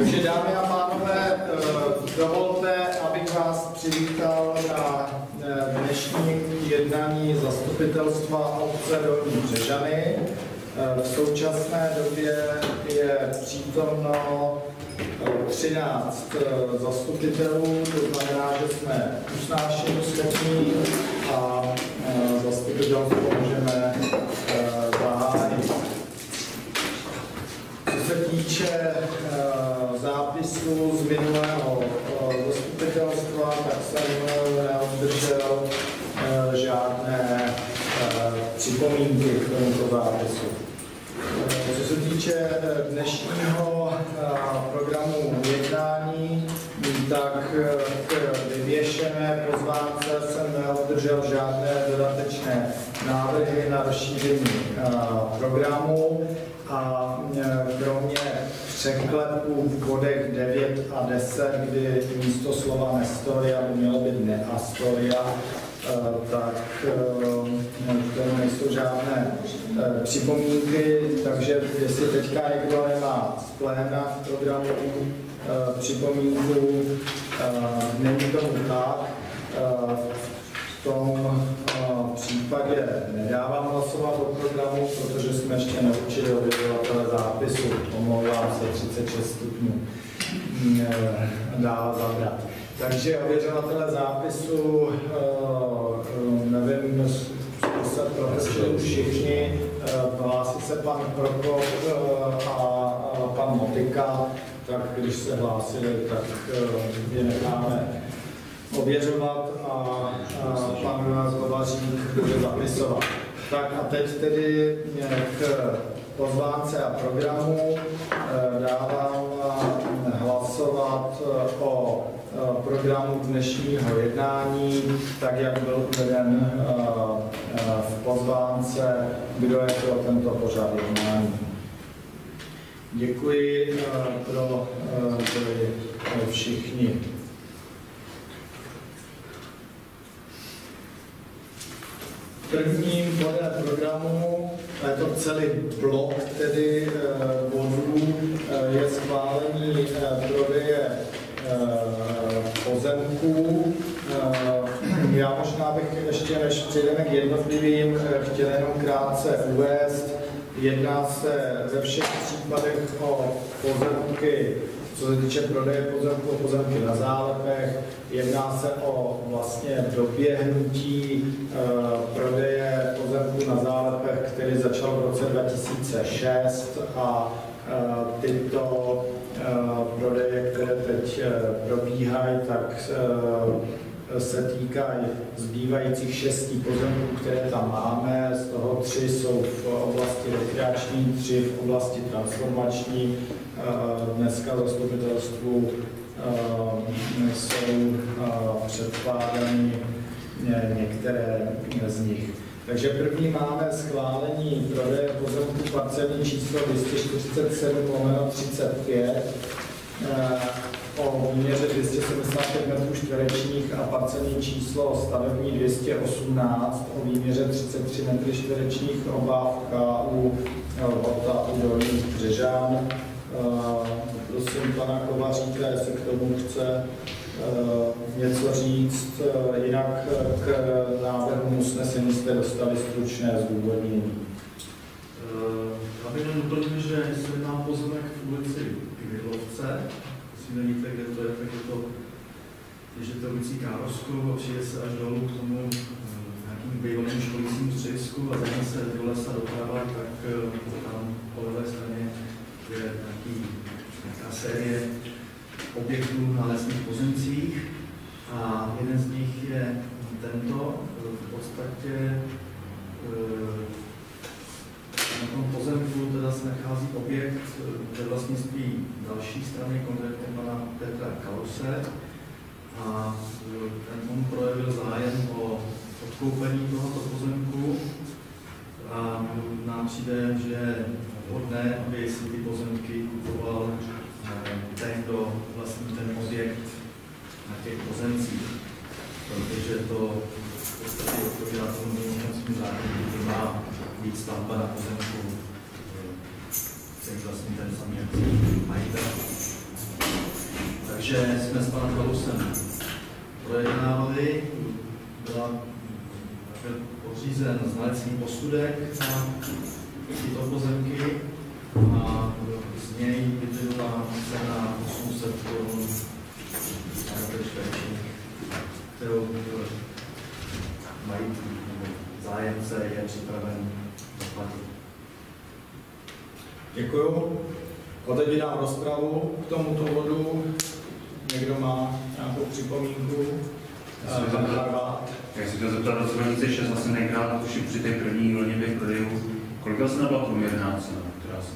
Takže dámy a pánové, eh, dovolte, abych vás přivítal na eh, dnešním jednání zastupitelstva obce Dolní Břežany. Eh, v současné době je přítomno 13 zastupitelů, to znamená, že jsme usnášení schopní a zastupitelstvo můžeme zahájit. Co se týče zápisu z minulého zastupitelstva, tak jsem neobdržel žádné připomínky k tomuto zápisu. Co se týče dnešního programu jednání, tak k vyvěšené pozvánce jsem neobdržel žádné dodatečné návrhy na rozšíření programu a kromě překlepů v bodech 9 a 10, kdy místo slova Nestoria by mělo být Neastoria, tak to nejsou žádné připomínky, takže jestli teďka někdo nemá z pléna v programu připomínku, není tomu tak. V tom případě nedávám hlasovat o programu, protože jsme ještě neučili ověřovatele zápisu. Omlouvám se 36 stupňů dál zabrat. Takže ověřovatele zápisu, nevím, se protestili všichni, hlásí se pan Prokop a pan Motika, tak když se hlásili, tak je necháme ověřovat a, a pan Kovařík bude zapisovat. Tak a teď tedy k pozvánce a programu dávám hlasovat o programu dnešního jednání, tak jak byl uveden v pozvánce, kdo je pro tento pořad jednání. Děkuji pro všichni. Prvním bodem programu, je to celý blok tedy bodů, je schválení prodeje pozemků. Já možná bych ještě, než přejdeme k jednotlivým, chtěl jenom krátce uvést. Jedná se ve všech případech o pozemky co se týče prodeje pozemku, pozemky na zálepech, jedná se o vlastně doběhnutí e, prodeje pozemku na zálepech, který začal v roce 2006 a e, tyto e, prodeje, které teď probíhají, tak se týkají zbývajících šesti pozemků, které tam máme. Z toho tři jsou v oblasti rekreační, tři v oblasti transformační, dneska zastupitelstvu jsou předkládány některé z nich. Takže první máme schválení prodeje pozemku parcelní číslo 247 35 o výměře 275 metrů čtverečních a parcelní číslo stavební 218 o výměře 33 metrů čtverečních obávka u Vota u Dolních Břežán. Prosím pana Kovaříka, jestli k tomu chce něco říct. Jinak k návrhu usnesení jste dostali stručné zdůvodnění. Já bych jen doplnil, že se jedná pozemek v ulici Kvilovce, jestli nevíte, kde to je, tak je to, to ulicí Károvskou a přijde se až dolů k tomu nějakým bývalým školicím středisku a za se do lesa doprava, tak tam po levé straně je nějaký, nějaká série objektů na lesních pozemcích a jeden z nich je tento. V podstatě na tom pozemku teda se nachází objekt ve vlastnictví další strany, konkrétně pana Petra Kalose. A ten on projevil zájem o odkoupení tohoto pozemku a nám přijde, že vhodné, aby si ty pozemky kupoval ten, kdo vlastní ten objekt na těch pozemcích, protože to v podstatě odpovídá tomu zemědělskému zákonu, kdy má být stavba na pozemku, který vlastní ten samý majitel. že jsme s panem Kalousem projednávali, byla pořízen znalecký posudek na tyto pozemky a z něj vyplynula cena 800 korun na metr čtvereční, kterou mají zájemce je připraven zaplatit. Děkuju. Otevírám rozpravu k tomuto bodu. Někdo má nějakou připomínku? Já jsem jak se zeptat, roce 2006 vlastně nejkrát, tuším při té první vlně těch prodejů, kolik vlastně byla průměrná cena, která se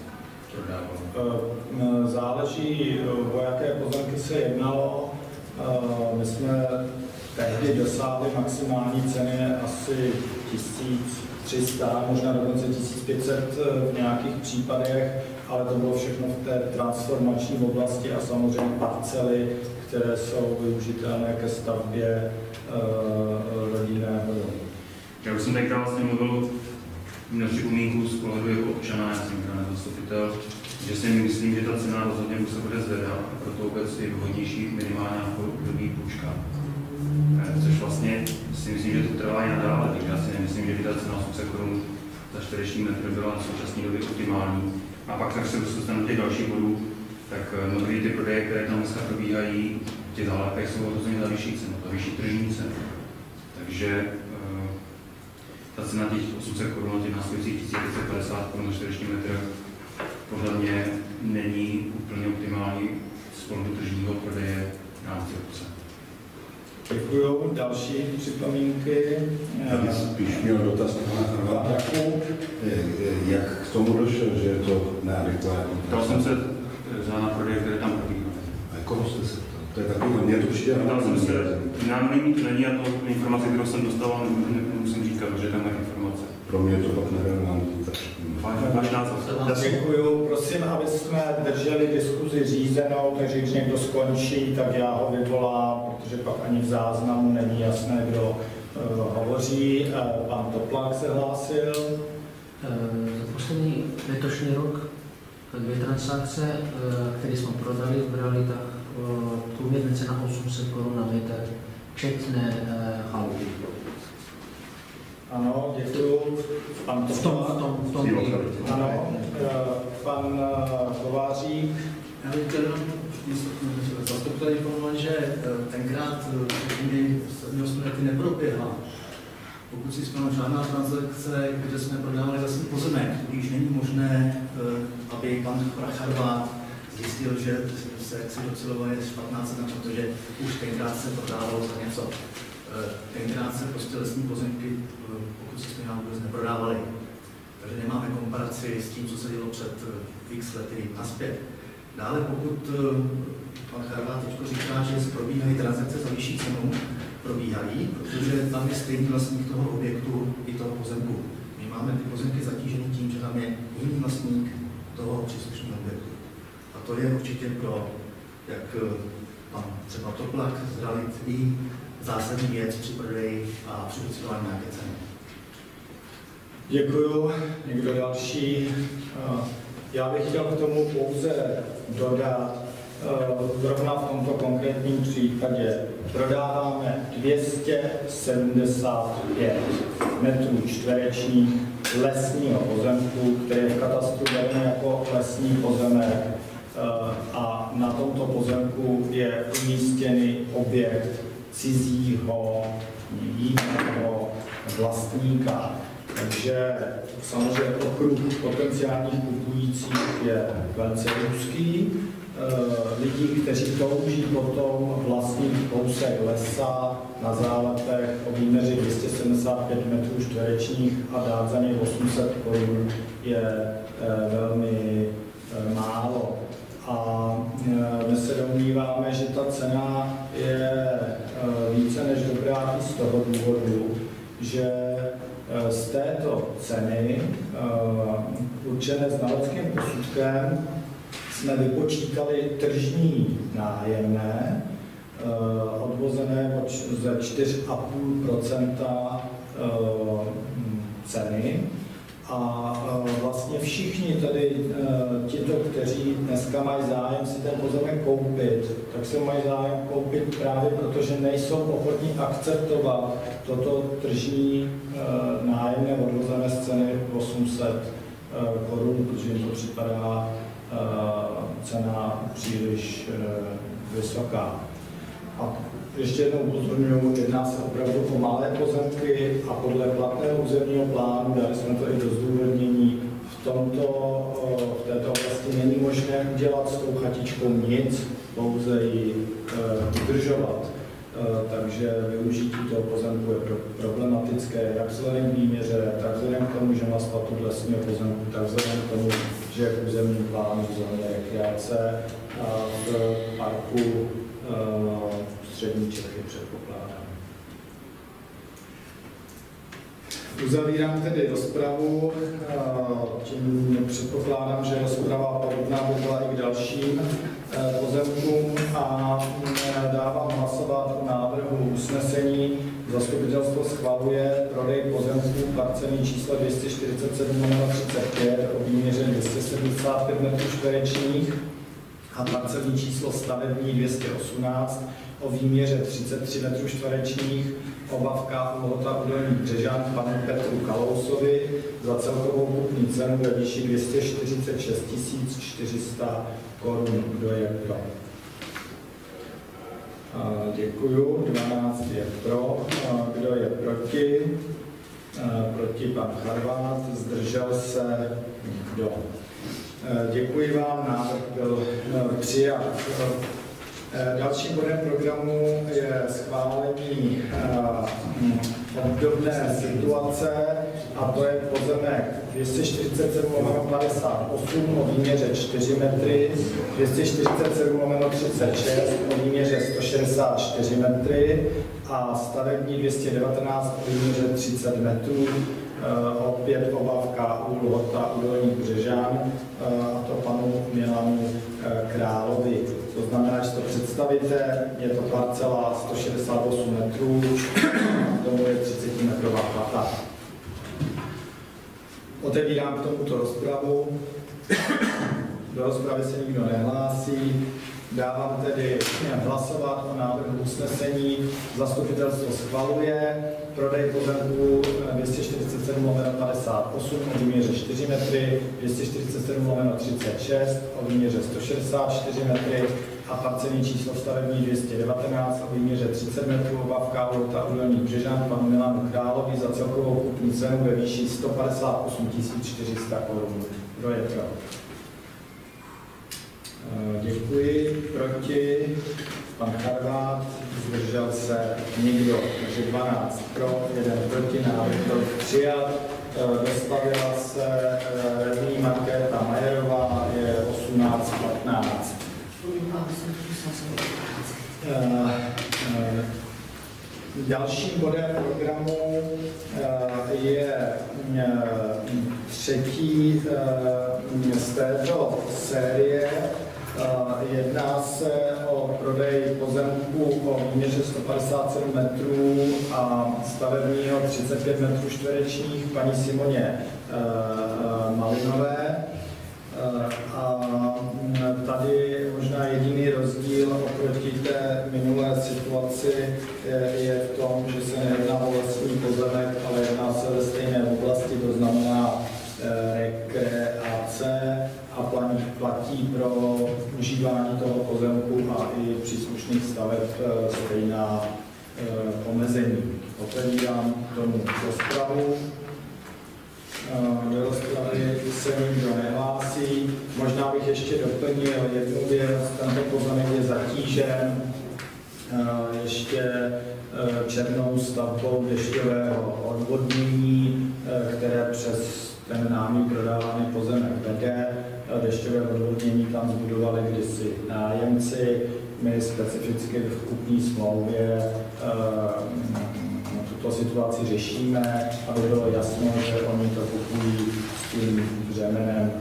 prodávala? Eh, Záleží, o jaké pozemky se jednalo. Eh, My jsme tehdy dosáhli maximální ceny asi 1300, možná dokonce 1500 v nějakých případech, ale to bylo všechno v té transformační oblasti a samozřejmě parcely, které jsou využitelné ke stavbě eh, rodinného domu. Já už jsem tenkrát vlastně mluvil, měl připomínku z pohledu jako občana, já jsem zastupitel, že si myslím, že ta cena rozhodně se bude zvedat proto vůbec je vhodnější minimálně nějakou období půjčka. Eh, Což vlastně si myslím, že to trvá i nadále, takže já si nemyslím, že by ta cena 800 korun za čtvereční metr byla v současné době optimální. A pak, tak se dostanu do těch dalších bodů, tak eh, mnohé ty prodeje, které tam dneska probíhají, v těch zálepech jsou rozhodně za vyšší cenu, za vyšší tržní cenu. Takže eh, ta cena těch 800 korun, těch následujících 1550 korun za čtvereční metr, podle mě není úplně optimální z pohledu tržního prodeje v rámci obce. Děkuju. Další připomínky? Já bych spíš měl dotaz na pana Hrvata. Jakub? Jak k tomu došel, že je to neadekvátní? Ptal jsem se eh, za na prodeje, které tam probíhaly. A koho jste se ptal? To je takový, mě to přijde Ptal jsem se, anonymní. nám není to není a to informace, kterou jsem dostal, ne- ne- informace. Pro mě je to pak nerelevantní. tak- Váš, názor? Děkuju. Prosím, aby jsme drželi diskuzi řízenou, takže když někdo skončí, tak já ho vyvolám, protože pak ani v záznamu není jasné, kdo uh, hovoří. Uh, pan Toplák se hlásil. Eh, Za poslední letošní rok dvě transakce, eh, které jsme prodali, brali tak eh, průměrná cena 800 korun na metr, včetně eh, chalupy. Ano, děkuju. Pan V tom, v tom, v tom, Jo, v tom Ano, uh, pan uh, Kovářík. Já bych chtěl jenom zastupitel informovat, že eh, tenkrát, eh, sedmiostrojky neproběhla, pokud si vzpomínám, žádná transakce, kde jsme prodávali vlastní pozemek, tudíž není možné, eh, aby pan Pracharva zjistil, že se jaksi docelová je špatná cena, protože už tenkrát se prodávalo za něco. Eh, Tenkrát se prostě lesní pozemky, eh, pokud si vzpomínám, vůbec neprodávaly. Takže nemáme komparaci s tím, co se dělo před eh, x lety naspět. Dále pokud pan Charvát teď říká, že probíhají transakce za vyšší cenu, probíhají, protože tam je stejný vlastník toho objektu i toho pozemku. My máme ty pozemky zatížený tím, že tam je jiný vlastník toho příslušného objektu. A to je určitě pro, jak pan třeba Toplak, zdalit i zásadní věc při prodeji a při docelování nějaké ceny. Děkuju. Někdo další? Eh, Já bych chtěl k tomu pouze dodat, eh, zrovna v tomto konkrétním případě prodáváme 275 metrů čtverečních lesního pozemku, který je v katastru veden jako lesní pozemek eh, a na tomto pozemku je umístěný objekt cizího jiného vlastníka. Takže samozřejmě okruh potenciálních kupujících je velice úzký. Eh, Lidí, kteří touží potom vlastnit kousek lesa na záletech o výměři 275 metrů čtverečních a dát za něj 800 korun, je eh, velmi eh, málo. A my se domníváme, že ta cena je více než dobrá i z toho důvodu, že eh, z této ceny eh, určené znaleckým posudkem jsme vypočítali tržní nájemné eh, odvozené ze 4,5 eh, ceny A vlastně všichni tady, tito, kteří dneska mají zájem si ten pozemek koupit, tak se mají zájem koupit právě proto, že nejsou ochotní akceptovat toto tržní nájemné odvozené scény 800 korun, protože jim to připadá cena příliš vysoká. A ještě jednou upozorňuji, jedná se opravdu o malé pozemky a podle platného územního plánu, dali jsme to i do zdůvodnění, v, tomto, v této oblasti není možné udělat s tou chatičkou nic, pouze ji udržovat. Takže využití toho pozemku je problematické, jak vzhledem k výměře, tak vzhledem k tomu, že má statut lesního pozemku, tak vzhledem k tomu, že v územním plánu zóny rekreace v parku střední Čechy předpokládám. Uzavírám tedy rozpravu, tím předpokládám, že rozprava podobná by byla i k dalším pozemkům a dávám hlasovat o návrhu usnesení. Zastupitelstvo schvaluje prodej pozemků parcelní číslo 247 35 o výměře 275 m2 a parcelní číslo stavební 218 o výměře 33 metrů čtverečních, obavka Lhota Udolní Břežan panu Petru Kalousovi za celkovou kupní cenu ve výši 246 400 korun. Kdo je pro? Děkuju. 12 je pro. Kdo je proti? Proti pan Charvát. Zdržel se nikdo. Děkuji vám, návrh byl přijat. Eh, dalším bodem programu je schválení eh, obdobné situace a to je pozemek 247 58 o výměře 4 metry, 247 36 o výměře 164 metry a stavební 219 o výměře 30 metrů Eh, opět obavka u Lhota, u Dolní Břežan, a to panu Milanu Královi. To znamená, že to představíte, je to parcela 168 metrů, tomu je 30 metrová plata. Otevírám k tomuto rozpravu. Do rozpravy se nikdo nehlásí. Dávám tedy hlasovat o návrhu usnesení. Zastupitelstvo schvaluje prodej pozemku 247 58 o výměře 4 metry, 247 36 o výměře 164 metry a parcelní číslo stavební 219 o výměře 30 metrů obavka Louta Udelní Břežan panu Milanu Královi za celkovou kupní cenu ve výši 158 400 korun. Kdo je pro? Eh, děkuji. Proti? Pan Charvát. Zdržel se nikdo. Takže 12 pro, jeden proti. Návrh byl přijat. Eh, dostavila se eh, radní Markéta Majerová, je 18.15. Dalším bodem programu je třetí z této série Jedná se o prodej pozemku o výměře 157 metrů a stavebního 35 metrů čtverečních paní Simoně eh, eh, Malinové. Eh, a tady možná jediný rozdíl oproti té minulé situaci je v tom, že se nejedná o lesní pozemek, ale jedná se ve stejné oblasti, to znamená rekreace a platí pro užívání toho pozemku a i příslušných staveb eh, stejná eh, omezení. Otevírám tomu rozpravu. Eh, do rozpravy se nikdo nehlásí. Možná bych ještě doplnil jednu věc. Tento pozemek je zatížen ještě černou stavbou dešťového odvodnění, které přes ten námi prodávaný pozemek vede dešťové odvodnění tam zbudovali kdysi nájemci. My specificky v kupní smlouvě tuto situaci řešíme, aby bylo jasno, že oni to kupují s tím břemenem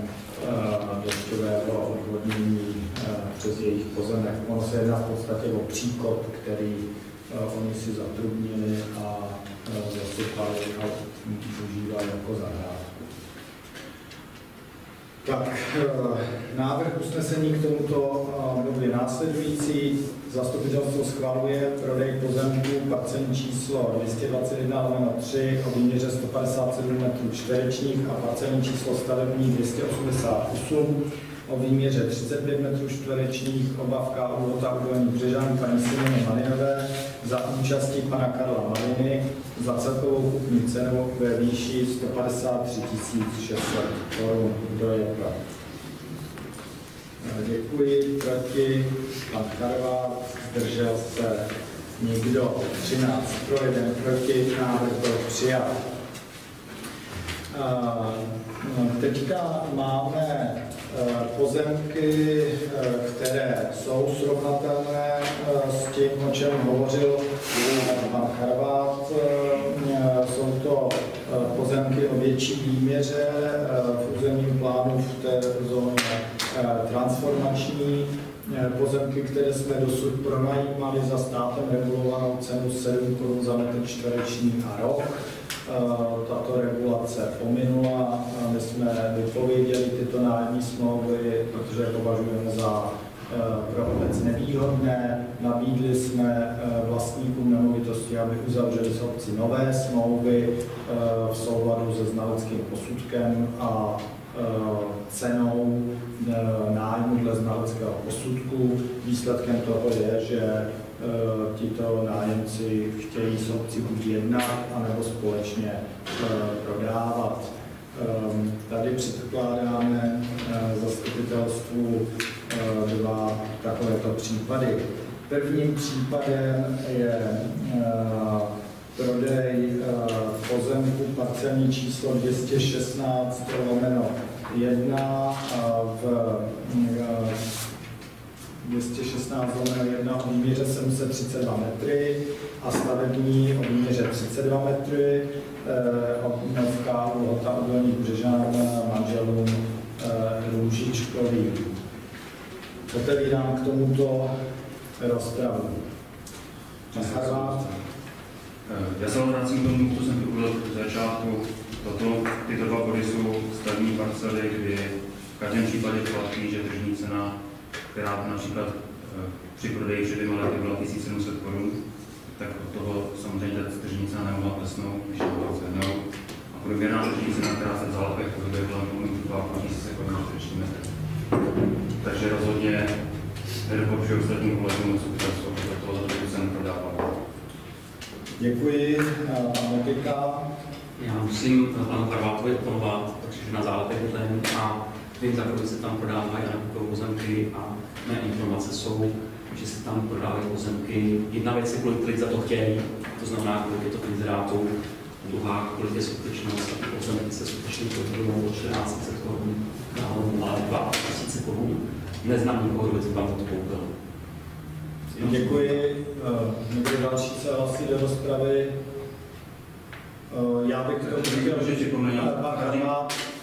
dešťového odvodnění přes jejich pozemek. Ono se jedná v podstatě o příkop, který oni si zatrubnili a zasypali a užívali jako zahrádku. Tak, eh, návrh usnesení k tomuto je následující. Zastupitelstvo schvaluje prodej pozemku parcelní číslo 221 3 o výměře 157 metrů čtverečních a parcelní číslo stavební 288 o výměře 35 metrů čtverečních obavka u Lota Udolní Břežan paní Simony Malinové za účastí pana Karla Maliny za celkovou kupní cenu ve výši 153 600 korun. Kdo je pro? Děkuji. Proti? Pan Karvát. Zdržel se? Nikdo. 13 pro, 1 proti. Návrh byl přijat. Teďka máme Eh, pozemky, eh, které jsou srovnatelné eh, s tím, o čem hovořil pan Charvát. Jsou to pozemky o větší výměře v územním plánu v té zóně transformační, pozemky, které jsme dosud pronajímali za státem regulovanou cenu 7 korun za metr čtvereční a rok Eh, tato regulace pominula. My jsme vypověděli tyto nájemní smlouvy, protože je považujeme za eh, pro obec nevýhodné. Nabídli jsme eh, vlastníkům nemovitosti, aby uzavřeli s obcí nové smlouvy v souladu se znaleckým posudkem a cenou nájmu dle znaleckého posudku. Výsledkem toho je, že Eh, tito nájemci chtějí s obcí buď jednat, anebo společně eh, prodávat. Ehm, tady předkládáme eh, zastupitelstvu dva takovéto případy. Prvním případem je prodej pozemku parcelní číslo 216 lomeno 1 v 216 1 o výměře 732 metry a stavební o výměře 32 metry, eh, obnovka Lhota od Dolních Břežan manželům eh, Růžičkovým. Otevírám k tomuto rozpravu. Eh, já se vracím k tomu, co jsem uvedl v začátku. Toto, tyto dva body jsou stavní parcely, kdy v každém případě platí, že tržní cena která například eh, při prodeji před dvěma lety byla 1700 korun, tak od toho samozřejmě ta tržní cena nemohla klesnout, když to zvednou. A průměrná tržní cena, která se vzala v pohybě, byla 2000 korun čtvereční metr. Takže rozhodně nedoporučuji ostatním kolegům, co by za to jsem prodával. Děkuji. Pan Motika. Já musím panu Karvátovi oponovat, protože na zálepek bydlím a vím, za kolik se tam prodávají a nakupují pozemky a mé informace jsou, že se tam prodávají pozemky. Jedna věc je, kolik lidi za to chtějí, to znamená, kolik je to inzerátů, druhá, kolik je skutečnost a ty pozemky se skutečně prodají o 14 korun, ale 2 000 korun. Neznám nikoho, kdo by vám to koupil. Děkuji. Eh, někdo další se hlasí do rozpravy? Eh, já bych to chtěl, že připomenout,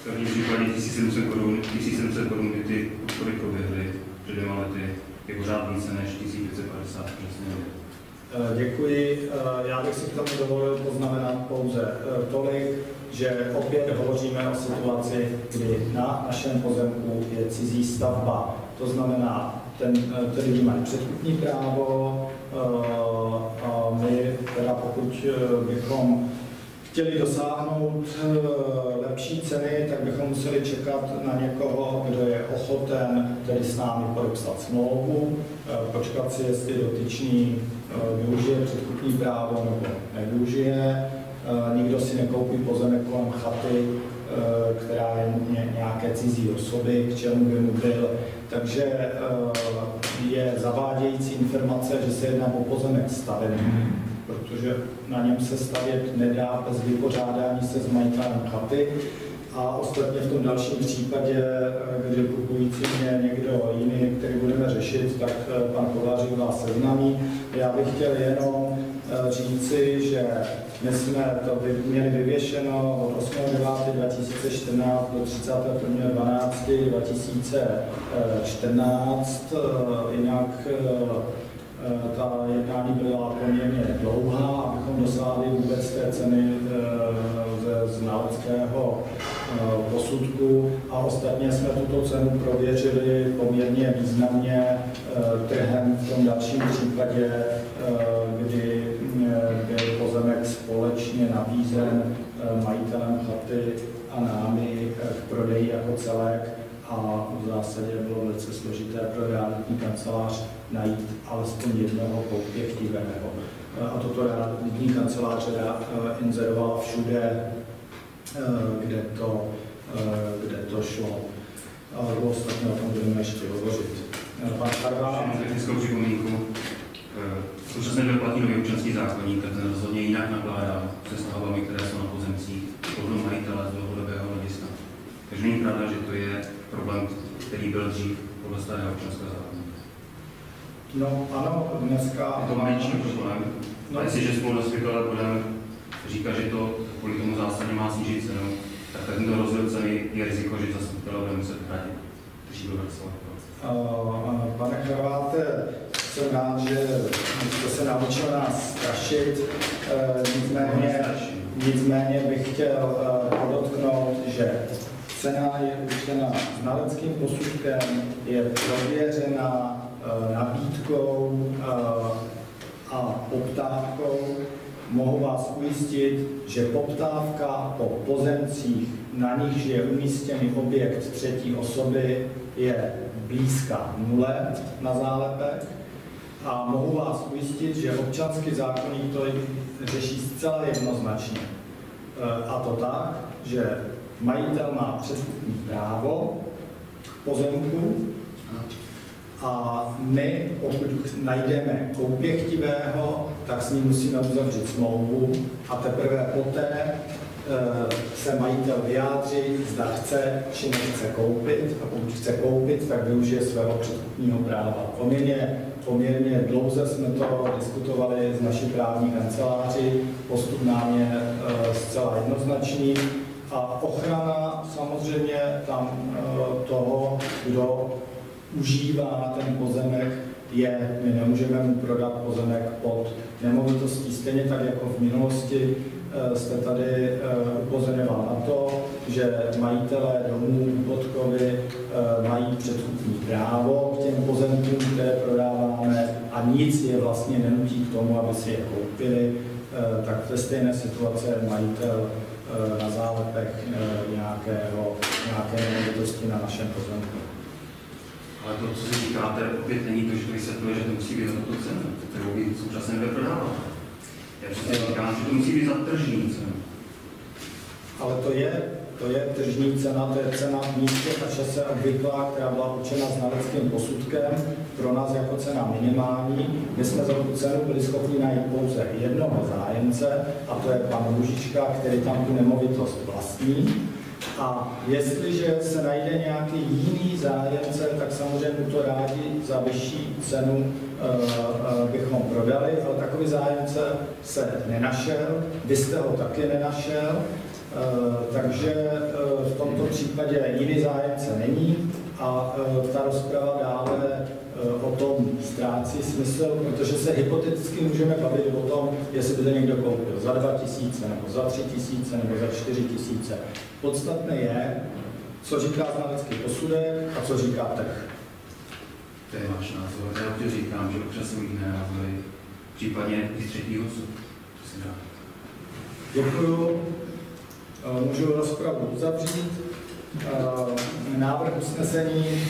v každém případě 1700 korun, 1700 korun, kdy ty úspory proběhly před dvěma lety, je pořád více než 1550 přesně. Eh, děkuji. Já bych si k tomu dovolil poznamenat pouze tolik, že opět hovoříme o situaci, kdy na našem pozemku je cizí stavba. To znamená, ten, ten lidi mají předkupní právo a my teda pokud bychom chtěli dosáhnout eh, lepší ceny, tak bychom museli čekat na někoho, kdo je ochoten tedy s námi podepsat smlouvu, eh, počkat si, jestli dotyčný eh, využije předkupní právo nebo nevyužije. Nikdo si nekoupí pozemek kolem chaty, která je nějaké cizí osoby, k čemu by mu byl. Takže je zavádějící informace, že se jedná o pozemek stavební, protože na něm se stavět nedá bez vypořádání se s majitelem chaty. A ostatně v tom dalším případě, kdy kupující je někdo jiný, který budeme řešit, tak eh, pan Kovářík vás seznámí. Já bych chtěl jenom eh, říci, že my jsme to měli vyvěšeno od 8.9.2014 do 31.12.2014, jinak Ta jednání byla poměrně dlouhá, abychom dosáhli vůbec té ceny ze znaleckého posudku. A ostatně jsme tuto cenu prověřili poměrně významně trhem v tom dalším případě, kdy byl pozemek společně nabízen majitelem chaty a námi k prodeji jako celek. A v zásadě bylo velice složité pro realitní kancelář najít alespoň jednoho koupěchtivého. A toto realitní kancelář inzerovala všude, eh, kde to, eh, kde to šlo. Ale ostatně o tom budeme ještě hovořit. Eh, pan Karva. technickou připomínku. V současné platí nový občanský zákonník, ten rozhodně jinak nakládá se stavbami, které jsou na pozemcích podle majitele z dlouhodobého hlediska. Takže není pravda, že to je problém, který byl dřív podle starého občanského zákona. No ano, dneska... Je to menší problém. No. A jestliže spolu dospěkale budeme říkat, že to kvůli tomu zásadně má snížit cenu, tak tento rozdíl ceny je riziko, že zastupitelé bude muset hradit, kteří budou Uh, pane Hrváte, jsem rád, že jste se naučil nás strašit, uh, nicméně, nicméně bych chtěl uh, podotknout, že Cena je určena znaleckým posudkem, je prověřena e, nabídkou e, a poptávkou. Mohu vás ujistit, že poptávka po pozemcích, na nichž je umístěný objekt třetí osoby, je blízká nule na zálepek. A mohu vás ujistit, že občanský zákonník to řeší zcela jednoznačně. E, a to tak, že majitel má předkupní právo k pozemku a my, pokud najdeme koupěchtivého, tak s ním musíme uzavřít smlouvu a teprve poté e, se majitel vyjádří, zda chce či nechce koupit. A pokud chce koupit, tak využije svého předkupního práva. Poměrně, poměrně dlouze jsme to diskutovali s naší právní kanceláři, postup nám je e, zcela jednoznačný. A ochrana samozřejmě tam eh, toho, kdo užívá ten pozemek, je, my nemůžeme mu prodat pozemek pod nemovitostí. Stejně tak jako v minulosti eh, jste tady eh, upozorňoval na to, že majitelé domů Podkovy mají předkupní právo k těm pozemkům, které prodáváme a nic je vlastně nenutí k tomu, aby si je koupili, tak ve stejné situace majitel Eh, na zálepech eh, nějakého, nějaké nemovitosti na našem pozemku. Ale to, co si říkáte, opět není to, že to vysvětluje, že to musí být za tu cenu, kterou by současně nevyprodával. Já přesně říkám, že to musí být za tržní cenu. Ale to je to je tržní cena, to je cena v místě a čase obvyklá, která byla určena znaleckým posudkem, pro nás jako cena minimální. My jsme za tu cenu byli schopni najít pouze jednoho zájemce, a to je pan Lužička, který tam tu nemovitost vlastní. A jestliže se najde nějaký jiný zájemce, tak samozřejmě to rádi za vyšší cenu uh, uh, bychom prodali, ale takový zájemce se nenašel, vy jste ho taky nenašel, Eh, takže eh, v tomto případě jiný zájemce není a eh, ta rozprava dále o tom ztrácí smysl, protože se hypoteticky můžeme bavit o tom, jestli by to někdo koupil za 2 tisíce, nebo za 3 tisíce, nebo za 4 tisíce. Podstatné je, co říká znalecký posudek a co říká trh. To je váš názor. Já ti říkám, že občas jsou jiné názory, případně i z třetího Děkuju. Eh, můžu rozpravu uzavřít. Eh, návrh usnesení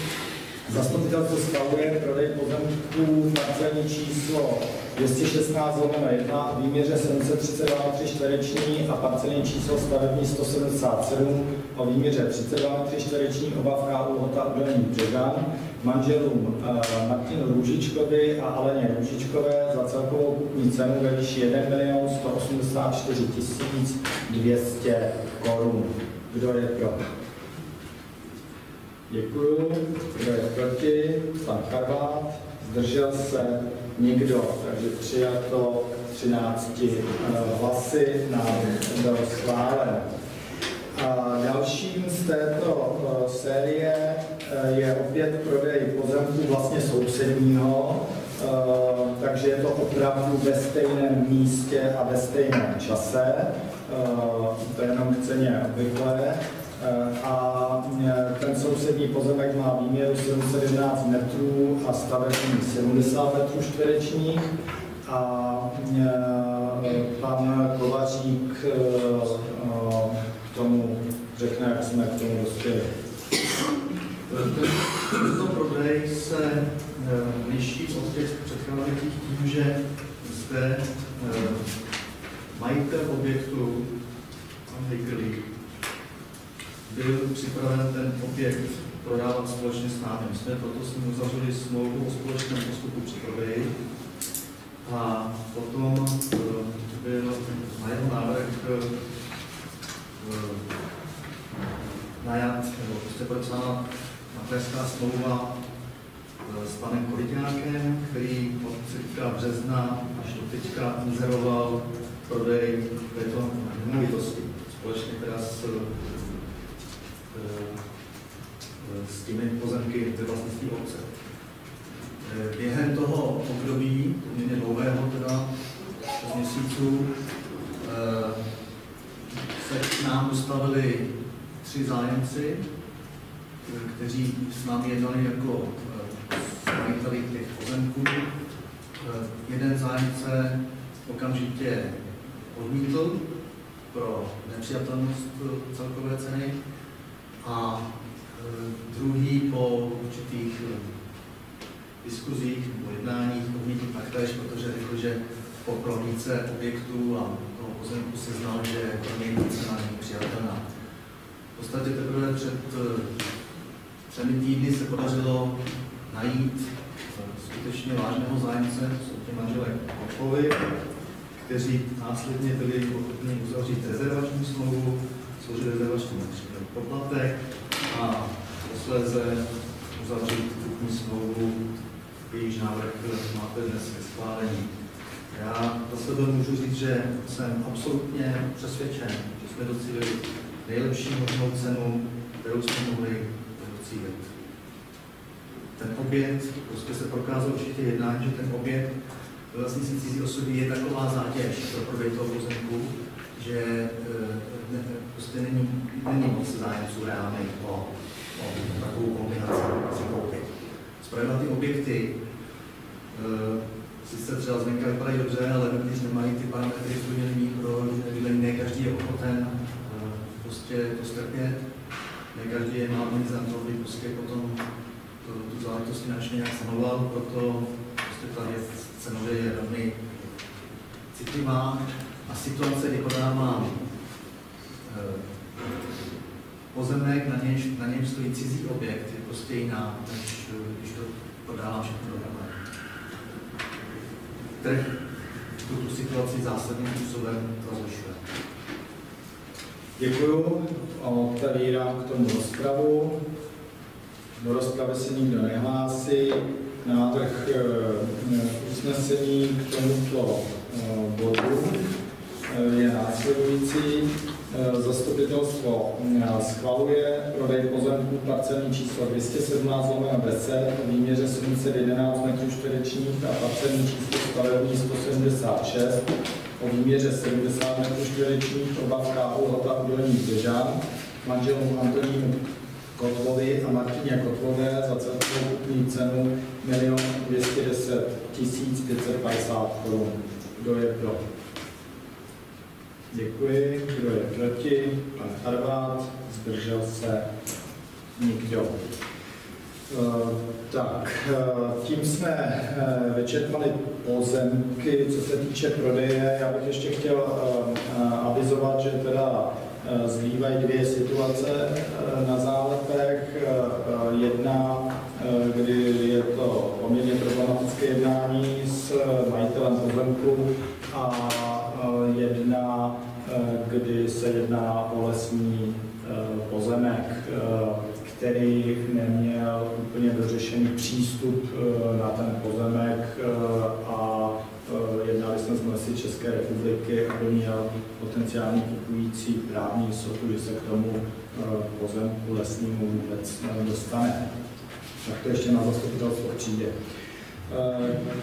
Zastupitelstvo schvaluje prodej pozemků parcelní číslo 216 1 výměře 732 metry čtvereční a parcelní číslo stavební 177 o výměře 32 metry čtvereční oba v KU Hota Udelní Břežan manželům uh, Martinu Růžičkovi a Aleně Růžičkové za celkovou kupní cenu ve výši 1 milion 184 200 korun. Kdo je pro? Děkuju. Kdo je proti? Pan Karvát. Zdržel se někdo, takže přijato 13 eh, hlasy, návrh byl schválen. A dalším z této eh, série eh, je opět prodej pozemku vlastně sousedního, tak takže je to opravdu ve stejném místě a ve stejném čase. To je jenom k ceně obvyklé. A ten sousední pozemek má výměru 711 metrů a stavební 70 metrů čtverečních. A pan Kovařík k tomu řekne, jak jsme k tomu dospěli. Tento prodej se eh, liší od těch předcházejících tím, že zde eh, majitel objektu, pan Hejkelík, byl připraven ten objekt prodávat společně s námi. My jsme proto jsme uzavřeli smlouvu o společném postupu při prodeji a potom eh, byl na jeho návrh najat, nebo prostě podepsána makléřská smlouva eh, s panem Korytňákem, který od 3. března až do teďka inzeroval prodej této nemovitosti. Společně teda s, eh, s těmi pozemky ve vlastnictví obce. Eh, během toho období, poměrně dlouhého teda, měsíců, se k nám dostavili tři zájemci, kteří s námi jednali jako eh, majiteli těch pozemků. Eh, jeden zájemce okamžitě odmítl pro nepřijatelnost eh, celkové ceny a druhý po určitých diskuzích nebo jednáních odmítl taktéž, protože řekl, že po prohlídce objektů a toho pozemku se znal, že pro něj cena není přijatelná. V podstatě teprve před třemi týdny se podařilo najít skutečně vážného zájemce, jsou ty manželé Kopovi, kteří následně byli ochotní uzavřít rezervační smlouvu, složit rezervační poplatek a posléze uzavřít kupní smlouvu, jejíž návrh máte dnes ke schválení. Já za sebe můžu říct, že jsem absolutně přesvědčen, že jsme docílili nejlepší možnou cenu, kterou jsme mohli docílit. Ten objekt, prostě se prokázal určitě jednání, že ten objekt vlastně si cizí osoby je taková zátěž pro prodej toho pozemku, že e, ne, prostě není, není moc zájemců reálných o, o takovou kombinaci si koupit. Zpravidla ty objekty e, sice třeba zvenka vypadají dobře, ale když nemají ty parametry splněný pro bydlení, ne každý je ochoten e, prostě to strpět ne každý je má peníze prostě potom to, tu záležitost finančně nějak sanoval, proto prostě ta věc cenově je velmi citlivá a situace, kdy podávám eh, pozemek, na němž, na něm stojí cizí objekt, je prostě jiná, než když to prodávám všechno dohromady. Trh tuto situaci zásadním způsobem rozlišuje. Děkuju otevírám k tomu rozpravu. Do rozpravy se nikdo nehlásí. Návrh eh, usnesení k tomuto eh, bodu eh, je následující. Zastupitelstvo schvaluje prodej pozemku parcelní číslo 217 lomeno 10 v výměře 711 m2 a parcelní číslo stavební 176 o výměře 70 m2, oba v KU Lota Udělení Běžan, manželům Antonínu Kotlovi a Martině Kotlové za celkovou kupní cenu 1 210 550 korun. Kdo je pro? Děkuji. Kdo je proti? Pan Harvát. Zdržel se? Nikdo. Eh, tak, eh, tím jsme eh, vyčerpali pozemky, co se týče prodeje. Já bych ještě chtěl avizovat, že teda zbývají dvě situace na zálepech. Jedna, kdy je to poměrně problematické jednání s majitelem pozemku a jedna, kdy se jedná o lesní pozemek který neměl úplně dořešený přístup eh, na ten pozemek eh, a eh, jednali jsme s lesy České republiky, aby měl potenciální kupující právní jistotu, že se k tomu pozemku lesnímu vůbec dostane. Tak to ještě na zastupitelstvo přijde.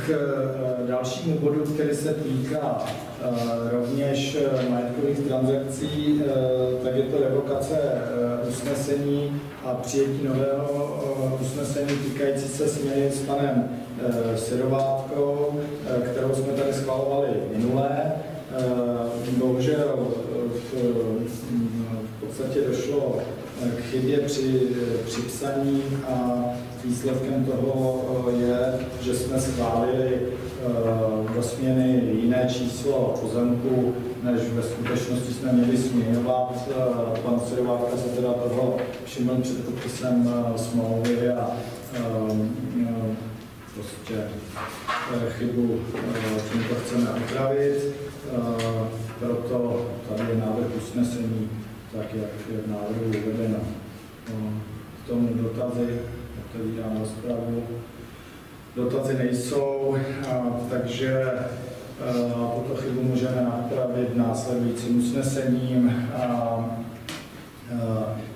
K eh, dalšímu bodu, který se týká eh, rovněž eh, majetkových transakcí, tak je to revokace usnesení a přijetí nového usnesení týkající se směry s panem Sirovátkou, kterou jsme tady schvalovali minule. Bohužel v, podstatě došlo k chybě při, při psaní a výsledkem toho je, že jsme schválili do směny jiné číslo pozemku, než ve skutečnosti jsme měli směňovat. Pan Sirovátka se teda toho všiml před podpisem smlouvy a prostě chybu tímto chceme opravit. Proto tady je návrh usnesení tak, jak je v návrhu uvedeno. K tomu dotazy, otevírám rozpravu. Dotazy nejsou, takže tuto chybu můžeme napravit následujícím usnesením.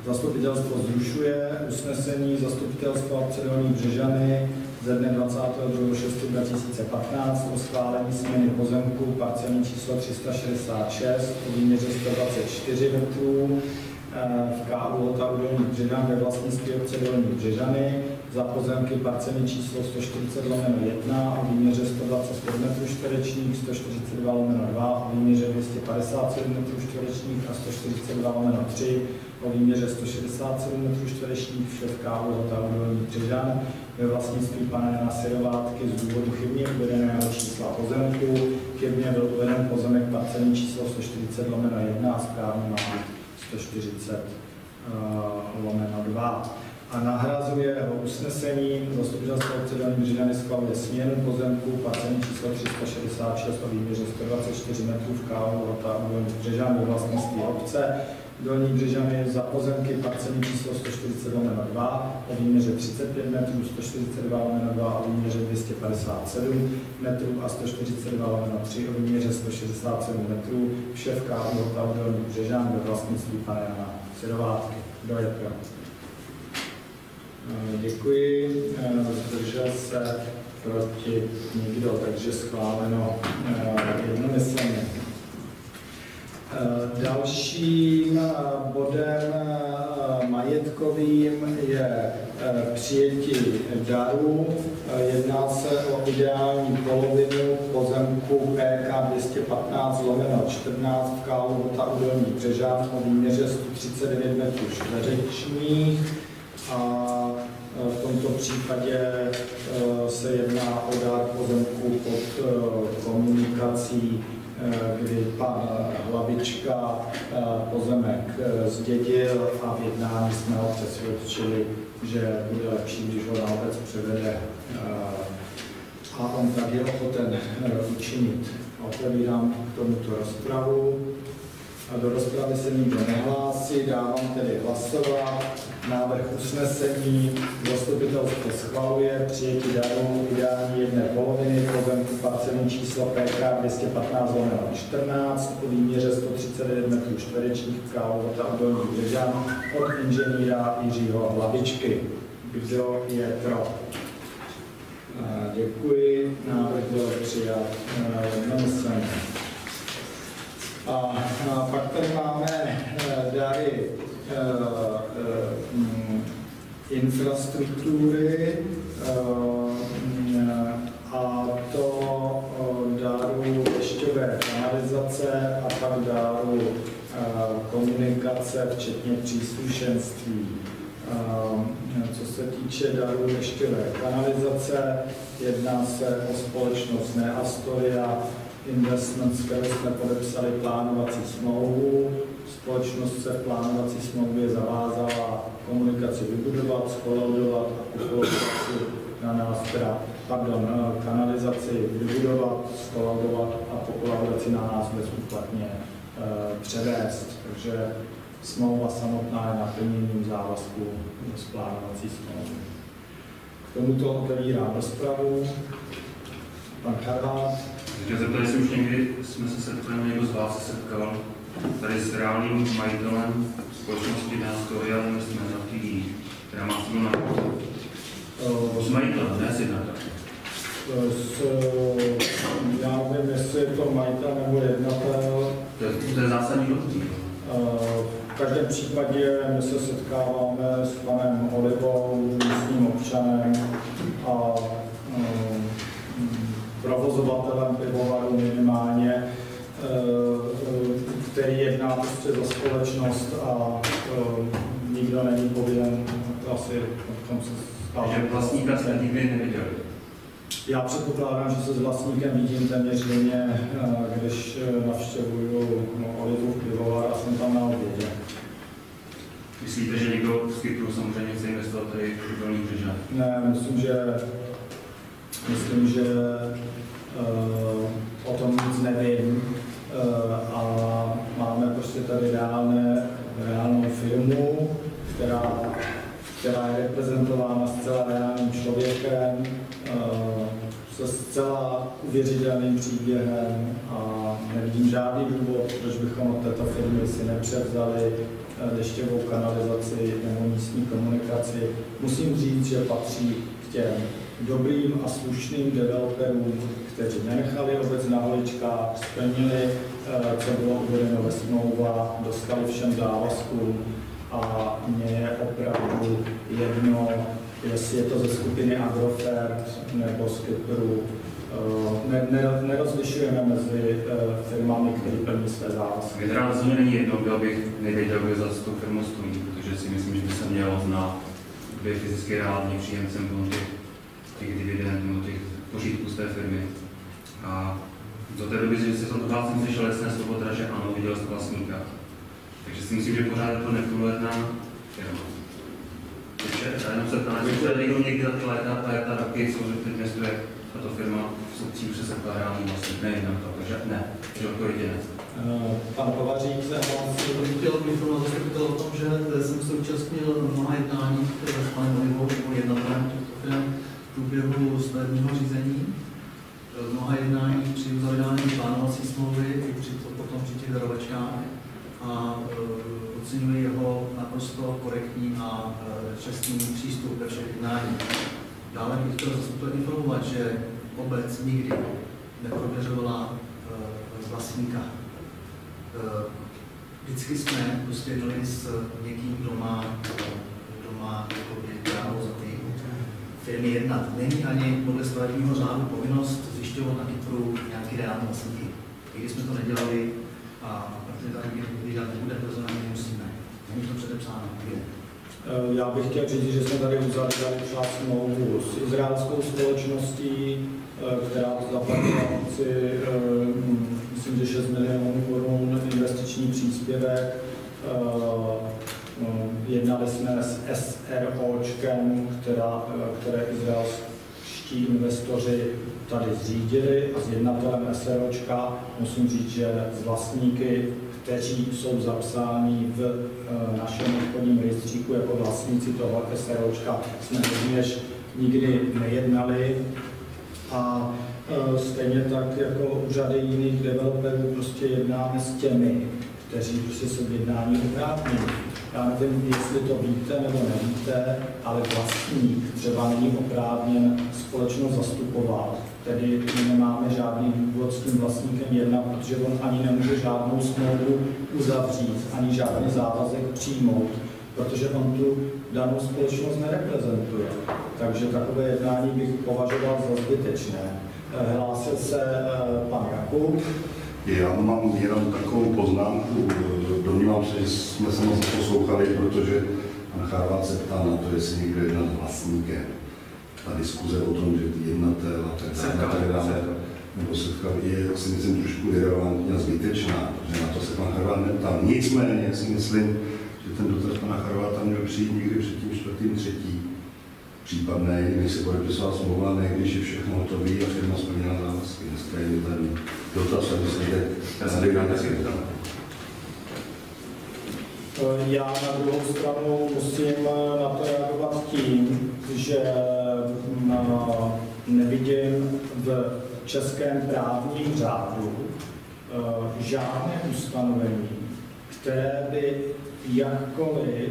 Zastupitelstvo zrušuje usnesení zastupitelstva obce Dolní Břežany ze dne 22.6.2015 o schválení směny pozemku parcelní číslo 366 o výměře 124 metrů v KU Hotalu Dolní Břežan ve vlastnictví obce Dolní Břežany za pozemky parcelní číslo 140 lomeno 1 o výměře 125 metrů čtverečních, 142 lomeno 2 o výměře 257 metrů čtverečních a 142 lomeno 3 o výměře 167 metrů čtverečních vše v KU Hotalu Dolní Břežan ve vlastnictví pana Jana Sirovátky z důvodu chybně uvedeného čísla pozemku. Chybně byl uveden pozemek parcelní číslo 140 lomeno 1 a správně má 140 uh, lomeno 2 a nahrazuje ho usnesení zastupitelstva obce Dolní Břidany schvaluje směnu pozemku parcelní číslo 366 o výměře 124 metrů v kávu Břežan ve vlastnictví obce Dolní Břežany za pozemky parcelní číslo 140 lomeno 2 o výměře 35 metrů, 142 lomeno 2 o výměře 257 metrů a 142 lomeno 3 o výměře 167 metrů, vše v KU Dolní Břežan ve vlastnictví pana Jana Sirovátky. Kdo je pro? Eh, děkuji. Eh, zdržel se proti nikdo, takže schváleno eh, jednomyslně. Dalším bodem majetkovým je přijetí darů. Jedná se o ideální polovinu pozemku PK 215 lomeno 14 v Kálu Hota Udolní Břežán o výměře 139 metrů čtverečních a v tomto případě se jedná o dár pozemku pod komunikací, kdy pan Hlavička pozemek zdědil a v jednání jsme ho přesvědčili, že bude lepší, když ho obec převede a on tak je ochoten učinit. Otevírám k tomuto rozpravu. A do rozpravy se nikdo nehlásí, dávám tedy hlasovat. Návrh usnesení zastupitelstvo schvaluje přijetí darů ideální jedné poloviny pozemku parcelní číslo PK 215 14 o výměře 139 metrů čtverečních Kálvota a Dolní Břežan od inženýra Jiřího Hlavičky. Kdo je pro? Děkuji. Návrh byl přijat jednomyslně. A, a pak tady máme e, dary infrastruktury a to dáru dešťové kanalizace a pak dáru komunikace, včetně příslušenství. Co se týče daru dešťové kanalizace, jedná se o společnost Neastoria, Investment, s kterou jsme podepsali plánovací smlouvu. Společnost se v plánovací smlouvě zavázala komunikaci vybudovat, skolaudovat a komunikaci na nás, teda, pardon, kanalizaci vybudovat, skolaudovat a po kolaudaci na nás bezúplatně e, převést. Takže smlouva samotná je naplněním závazku z plánovací smlouvy. K tomuto otevírám rozpravu. Pan Karvát. Chtěl zeptat, jestli už někdy jsme se setkali, někdo z vás se setkal tady s reálným majitelem společnosti Neastoria Investment Ltd, která má sídlo na S majitelem, ne s jednatel. s, já nevím, jestli je to majitel nebo jednatel. To je, to je zásadní rozdíl. Eh, V každém případě my se setkáváme s panem Olivou, místním občanem a eh, provozovatelem pivovaru minimálně, eh, který jedná prostě za společnost a nikdo není povinen asi v tom se stát. Takže vlastníka jste nikdy neviděli. Já předpokládám, že se s vlastníkem vidím téměř denně, eh, když eh, navštěvuju no, Olivu pivovar a jsem tam na obědě. Myslíte, že někdo z Kypru samozřejmě chce investovat tady v Dolní? Ne, myslím, že, myslím, že uh, o tom nic nevím uh, a tady reálné, reálnou firmu, která, která je reprezentována zcela reálným člověkem, uh, se zcela uvěřitelným příběhem a nevidím žádný důvod, proč bychom od této firmy si nepřevzali eh, dešťovou kanalizaci nebo místní komunikaci. Musím říct, že patří k těm dobrým a slušným developerům, kteří nenechali obec na holičkách, splnili, eh, co bylo uvedeno ve smlouvách, dostali všem závazkům a mě je opravdu jedno, jestli je to ze skupiny Agrofert nebo z Kypru. Eh, Ne, ne, nerozlišujeme mezi eh, firmami, které plní své závazky. Mě teda není jedno, kdo bych nevěděl, kdo za tou firmou stojí, protože si myslím, že by se mělo znát, kdo je fyzicky reálně příjemcem toho těch, dividend nebo těch pořídků z té firmy. A do té doby, že se to vás jsem slyšel, jasné slovo, teda, že ano, viděl jsem vlastníka. Takže si myslím, že pořád je to neprůhledná firma. Takže já jenom se ptám, jestli tady někdo někdy za ty léta, léta roky, co že teď investuje tato firma, jsou tím, že se to reálný vlastník, nejenom to, takže ne, že odpověď je ne. Eh, Pan Kovařík se. Já bych chtěl informovat zastupitel o tom, že jsem se účastnil mnoha jednání s panem Olivou jednatelem těchto firm průběhu stavebního řízení. Mnoha jednání při uzavírání plánovací smlouvy i při to, potom při těch darovačkách a e, oceňuji jeho naprosto korektní a e, čestný přístup ve všech jednání. Dále bych chtěl zastupitel informovat, že obec nikdy neprověřovala e, vlastníka vždycky jsme prostě s někým, kdo má, kdo má jakoby, právo za ty firmy jednat. Není ani podle stavebního řádu povinnost zjišťovat na Kypru nějaký reálný vlastníky. I když jsme to nedělali a protože tady nikdy dělat nebude, to znamená, nemusíme. Není to předepsáno. Eh, Já bych chtěl říct, že jsme tady uzavřeli třeba smlouvu s izraelskou společností, eh, která zaplatila obci, eh, myslím, že 6 milionů korun investiční příspěvek. Jednali jsme s SROčkem, která, které izraelští investoři tady zřídili a s jednatelem SROčka musím říct, že s vlastníky kteří jsou zapsáni v e, našem obchodním rejstříku jako vlastníci toho SROčka, jsme rovněž nikdy nejednali. A stejně tak jako u řady jiných developerů prostě jednáme s těmi, kteří prostě jsou v jednání oprávněni. Já nevím, jestli to víte nebo nevíte, ale vlastník třeba není oprávněn společnost zastupovat. Tedy nemáme žádný důvod s tím vlastníkem jednat, protože on ani nemůže žádnou smlouvu uzavřít, ani žádný závazek přijmout, protože on tu danou společnost nereprezentuje. Takže takové jednání bych považoval za zbytečné. Hlásil se eh, pan Jakub. Já mám jenom takovou poznámku. Domnívám se, že jsme se moc poslouchali, protože pan Charvát se ptá na to, jestli někdo jednal s vlastníkem. Ta diskuze o tom, že jednatel a tak dále, a tak dále, nebo setkal, je si myslím trošku irrelevantní a zbytečná, protože na to se pan Charvát neptal. Nicméně si myslím, že ten dotaz pana Charváta měl přijít někdy před tím čtvrtým třetí. Případné, když se podepisoval smlouva, ne když je všechno hotové a firma splnila závazky. Dneska je ten dotaz a výsledek. Eh, Já na druhou stranu musím eh, na to reagovat tím, že mm, nevidím v českém právním řádu eh, žádné ustanovení, které by jakkoliv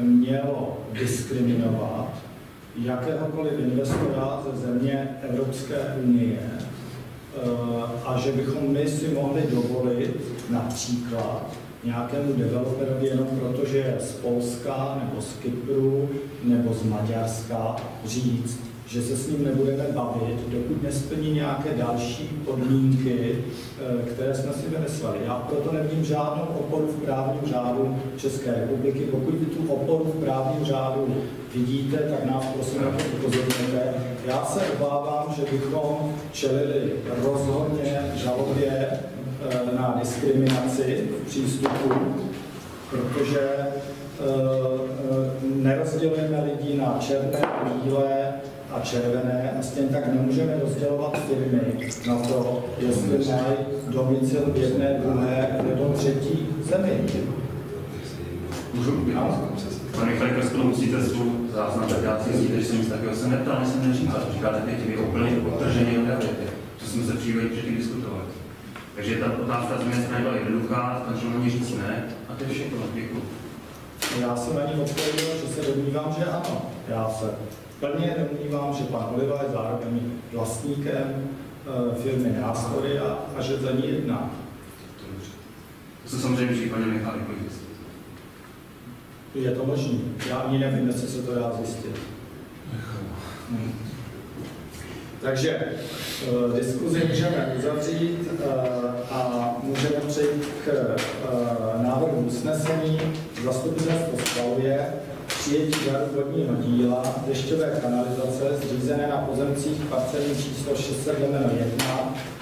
mělo diskriminovat jakéhokoliv investora ze země Evropské unie eh, a že bychom my si mohli dovolit například nějakému developerovi jenom proto, že je z Polska nebo z Kypru nebo z Maďarska říct, že se s ním nebudeme bavit, dokud nesplní nějaké další podmínky, eh, které jsme si vymysleli. Já proto nevidím žádnou oporu v právním řádu České republiky. Pokud vy tu oporu v právním řádu vidíte, tak nás prosím na to upozorněte. Já se obávám, že bychom čelili rozhodně žalobě eh, na diskriminaci v přístupu, protože eh, nerozdělujeme lidi na černé, bílé, a červené a stejně tak nemůžeme rozdělovat firmy na to, jestli mají domicil v jedné, druhé nebo třetí zemi. Můžu? Pane Michale, skoro musíte svůj záznam, tak já si zjistíte, že jsem nic takového se neptal, ani jsem neříkal. Říkáte teď vy úplně odtrženě od reality, co jsme se přívěli předtím diskutovali. Takže ta otázka z mé strany byla jednoduchá, snažil mě říct ne, a to je všechno. Děkuji. Já jsem na ní odpověděl, že se domnívám, že ano. Já se plně domnívám, že pan Oliva je zároveň vlastníkem uh, firmy Nástoria a že za ní jedná. To se samozřejmě případně nechá vyplnit. Je to možné. Já ani nevím, jestli se to dá zjistit. Hmm. Takže uh, diskuzi můžeme uzavřít uh, a můžeme přejít k uh, návrhu usnesení. Zastupitelstvo schvaluje přijetí daru vodního díla dešťové kanalizace zřízené na pozemcích parcelní číslo 601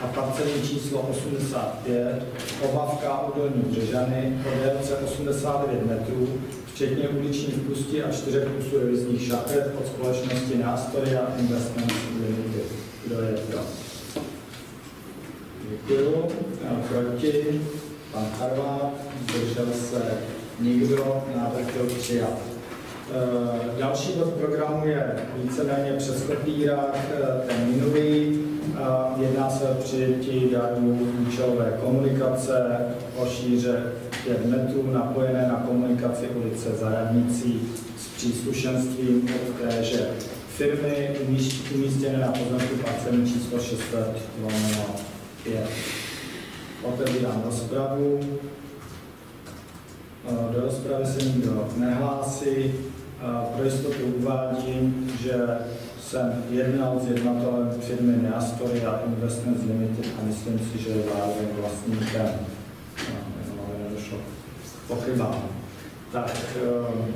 a parcelní číslo 85, obavka u Dolní Břežany o délce 89 metrů, včetně uliční pustí a čtyřech kusů revizních šachet od společnosti Nástoria Investment Limited. Kdo je pro? Děkuju. Proti? Pan Harvát. Zdržel se nikdo. Návrh byl přijat. Eh, další bod programu je víceméně přes kopírák eh, ten minulý. Eh, jedná se o přijetí darů účelové komunikace o šíře 5 metrů napojené na komunikaci ulice Zahradnicí s příslušenstvím od téže firmy umístěné na pozemku parcelní číslo 605. Otevírám rozpravu. Do rozpravy se nikdo nehlásí. Pro jistotu uvádím, že jsem jednal s jednatelem firmy Neastoria Investments Limited a myslím si, že je zároveň vlastníkem. No, ale nedošlo pochybám. Tak, ehm,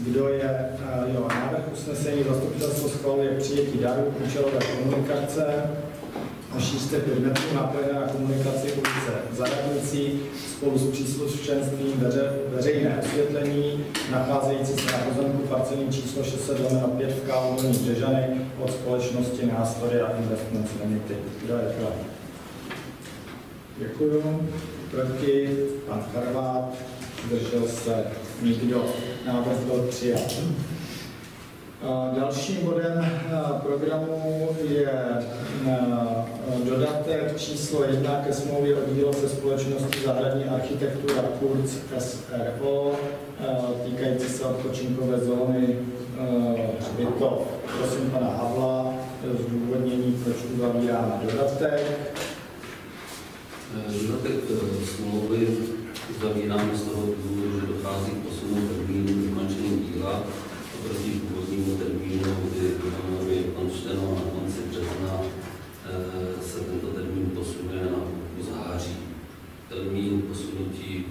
kdo je, eh, jo, návrh usnesení zastupitelstvo schvaluje přijetí darů účelové komunikace a 605 metrů na komunikaci ulice Zaradnicí spolu s příslušenstvím veře, veřejné osvětlení, nacházející se na pozemku parcelní číslo 605 v Kálu Břežany od společnosti Nástroje a Investments Limited. Kdo je pro? Děkuju. Proti? Pan Karvát. Zdržel se nikdo. Návrh byl přijat. Dalším bodem programu je dodatek číslo 1 ke smlouvě o dílo se společností Zahradní architektura Kurz SRO, týkající se odpočinkové zóny Hřbitov. Prosím pana Havla, zdůvodnění, proč uzavíráme dodatek. Dodatek smlouvy uzavíráme z toho důvodu, že dochází k posunu termínu vykončení díla oproti původnímu termínu, kdy bylo vykončeno na konci března, eh, se tento termín posunuje na září. Termín posunutí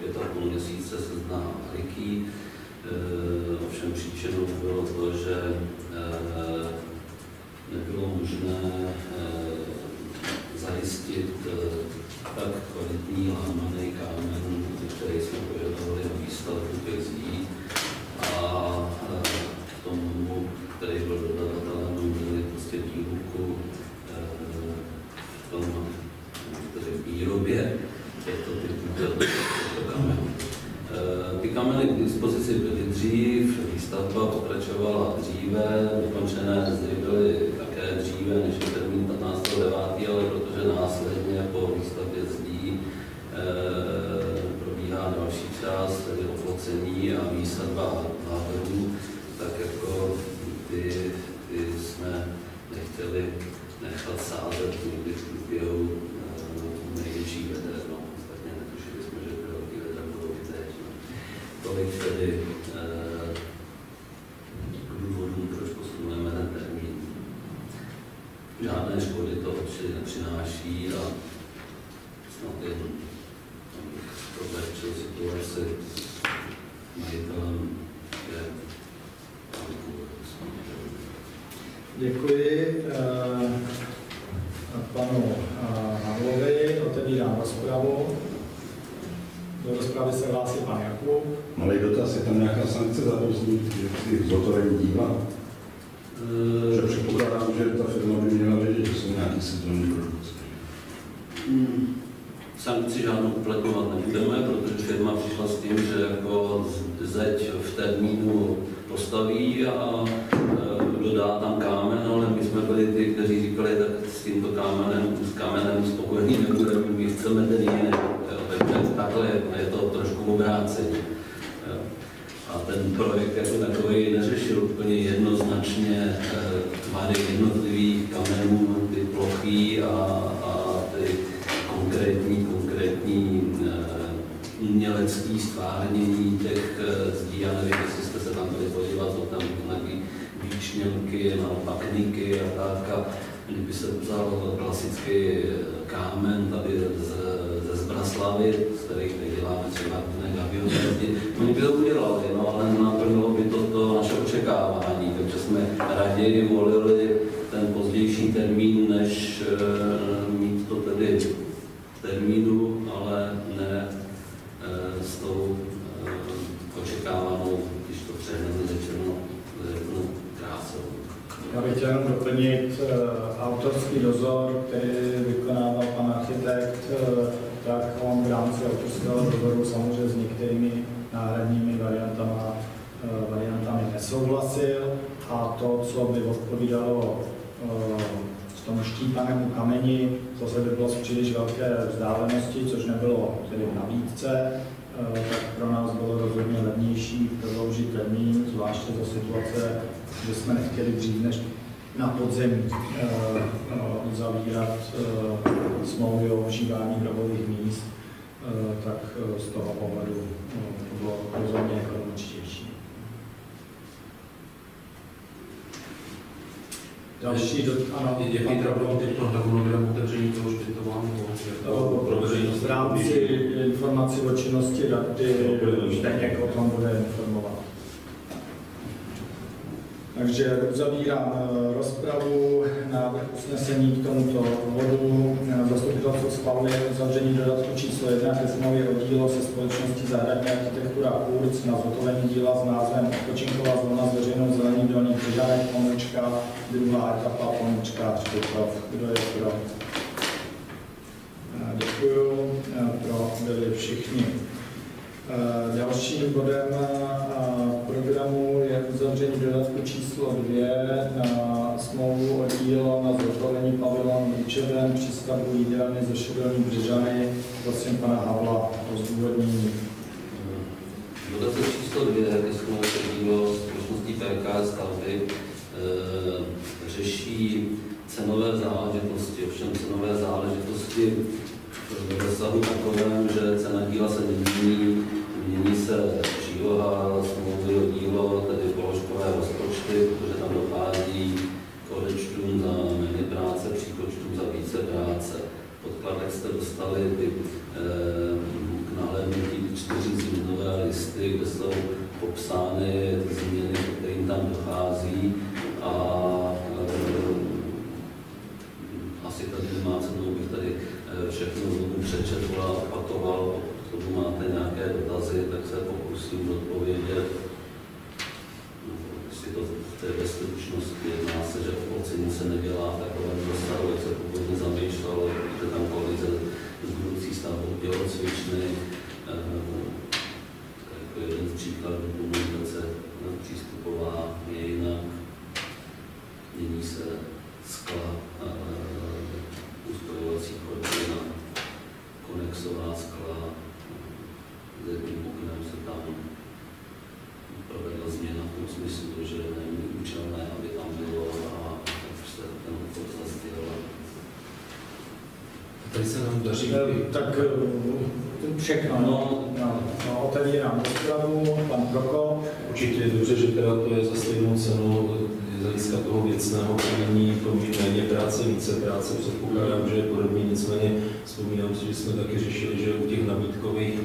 pět a půl měsíce se zná veliký, eh, ovšem příčinou bylo to, že eh, nebylo možné zajistit tak kvalitní lámaný kámen, který jsme požadovali na výstavbu těch zdí, a k tomu, který byl dodavatelem, měli prostě výuku v tom tedy výrobě těchto typů kamenů. Ty kameny k dispozici byly dřív, výstavba pokračovala dříve, dokončené zdy byly také dříve než je termín 15.9., ale protože následně po výstavbě zdí probíhá další část, tedy oplocení a výsadba návrhů, tak jako někdy v průběhu eh, největší vedr, no, ostatně netušili jsme, že ty velký vedra budou i teď. No. Tolik tedy eh, k důvodům, proč posunujeme ten termín. Žádné škody to určitě nepřináší a snad jen abych prohlehčil situaci s majitelem je Děkuji eh, panu eh, Havlovi, otevírám rozpravu. Do rozpravy se hlásí pan Jakub. Malý dotaz, je tam nějaká sankce za to vznik, že si zhotovení díla? Že Eh, předpokládám, že ta firma by měla vědět, že jsou nějaký sezónní produkce. Hmm. Sankci žádnou uplatňovat nebudeme, protože firma přišla s tím, že jako z- zeď postaví a e, dodá tam kámen, ale my jsme byli ty, kteří říkali, tak s tímto kámenem, s kámenem spokojení nebudeme, my chceme ten jiný. Takže takhle je to trošku obráceně. Jo. A ten projekt jako takový neřešil úplně jednoznačně eh, tvary jednotlivých kamenů, ty plochy a, a ty konkrétní, konkrétní eh, umělecký stvárnění těch eh, zdí. Já nevím, jestli jste se tam byli podívat, jsou tam nějaké výčněnky, naopakníky a tak. A kdyby se vzal klasický eh, kámen tady z, ze Zbraslavy, z kterých děláme třeba gavionety, oni by to udělali, no, ale naplnilo by to, to naše očekávání, takže jsme raději volili ten pozdější termín, než e, mít to tedy v termínu, ale ne e, s tou e, očekávanou, když to přehledně řečeno, řeknu, krásou. Já bych chtěl jenom doplnit eh, autorský dozor, který vykonával pan architekt, eh, tak on v rámci autorského dozoru samozřejmě s některými náhradními variantama, eh, variantami nesouhlasil a to, co by odpovídalo eh, tomu štípanému kameni, zase by bylo z příliš velké vzdálenosti, což nebylo tedy v nabídce, eh, tak pro nás bylo rozhodně levnější prodloužit termín, zvláště za situace, že jsme nechtěli dřív než na podzemí eh, eh, uzavírat smlouvy o užívání hrobových míst, tak z toho pohledu bylo rozhodně ekonomičtější. Další do, ano, Jaký pan- teda bylo teď to harmonogram otevření toho špintování? pro veřejnost v rámci informací o činnosti rady Zdeněk o tom bude informovat. Takže uzavírám eh, rozpravu, návrh usnesení k tomuto bodu. Eh, Zastupitelstvo schvaluje uzavření dodatku číslo 1 ke smlouvě o dílo se společností Zahradní architektura URC na zhotovení díla s názvem Odpočinková zóna s veřejnou zelení dolní Kryžanek, pomlčka, druhá etapa, pomlčka, Hřbitov. Kdo je pro? Eh, Děkuju, pro byli všichni. Eh, Dalším bodem eh, programu je uzavření dodatku číslo 2 na smlouvu o dílo na zhotovení pavilonu Vůčeven, přístavbu jídelny ze Šedelní Břežany. Prosím pana Havla o zdůvodnění. Dodatek číslo dvě ke smlouvě dílo společností PK stavby e, řeší cenové záležitosti, ovšem cenové záležitosti v rozsahu takovém, že cena díla se nemění, mění se příloha smlouvy o dílo, tedy položkové rozpočty, protože tam dochází k odečtům za méně práce, přípočtům za více práce. V podkladech jste dostali ty eh, k nahlédnutí ty čtyři změnové listy, kde jsou popsány ty změny, kterým tam dochází a eh, asi tady nemá cenu, bych tady eh, všechno znovu přečetl a opakoval. Pokud tomu máte nějaké dotazy, tak se pokusím odpovědět. Jestli to v té bezstručnosti jedná se, že opocení se nedělá v takovém rozsahu, jak se původně zamýšlelo, že tam kolize s budoucí stavbou tělocvičny. eh, Jako jeden z příkladů komunikace přístupová je jinak. Mění se skla uh, uspojovací chodby na konexová skla. S jedním oknem se tam provedla změna v tom smyslu, že není účelné, aby tam bylo a tak se ten obchod zazděl Tady se nám daří. Eh, Tak eh, všechno, no, no, no otevírám rozpravu, pan Prokop. Určitě je dobře, že teda to je za stejnou cenu z hlediska toho věcného plnění, to mít méně práce, více práce, předpokládám, že je podobný, nicméně vzpomínám si, že jsme taky řešili, že u těch nabídkových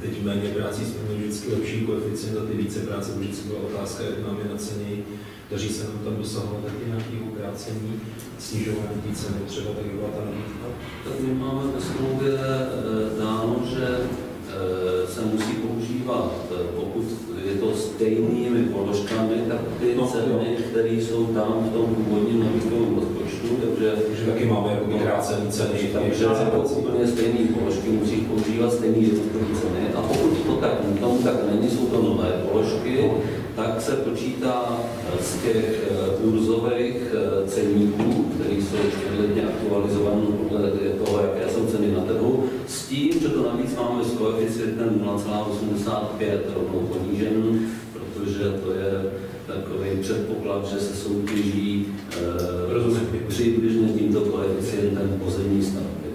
teď méně práci jsme měli vždycky lepší koeficient a ty více práce, vždycky byla otázka, jak nám je nacenějí. Daří se nám tam dosahovat taky nějakého krácení, snižování ceny, třeba tak byla ta nabídka. Tak my máme ve smlouvě eh, dáno, že eh, se musí používat, eh, pokud je to stejnými položkami, tak ty No, ceny, které jsou tam v tom původním nabídkovém rozpočtu, takže Takže taky máme jako krácení ceny. takže úplně stejné položky musí používat stejné jednotlivé ceny. A pokud to tak tomu tak není, jsou to nové položky, tak se počítá eh, z těch eh, kurzových eh, ceníků, které jsou čtvrtletně aktualizované podle toho, jaké jsou ceny na trhu, s tím, že to navíc máme s koeficientem 0,85 rovnou ponížen, protože to je takový předpoklad, že se soutěží eh, přibližně tímto koeficientem pozemní stavby.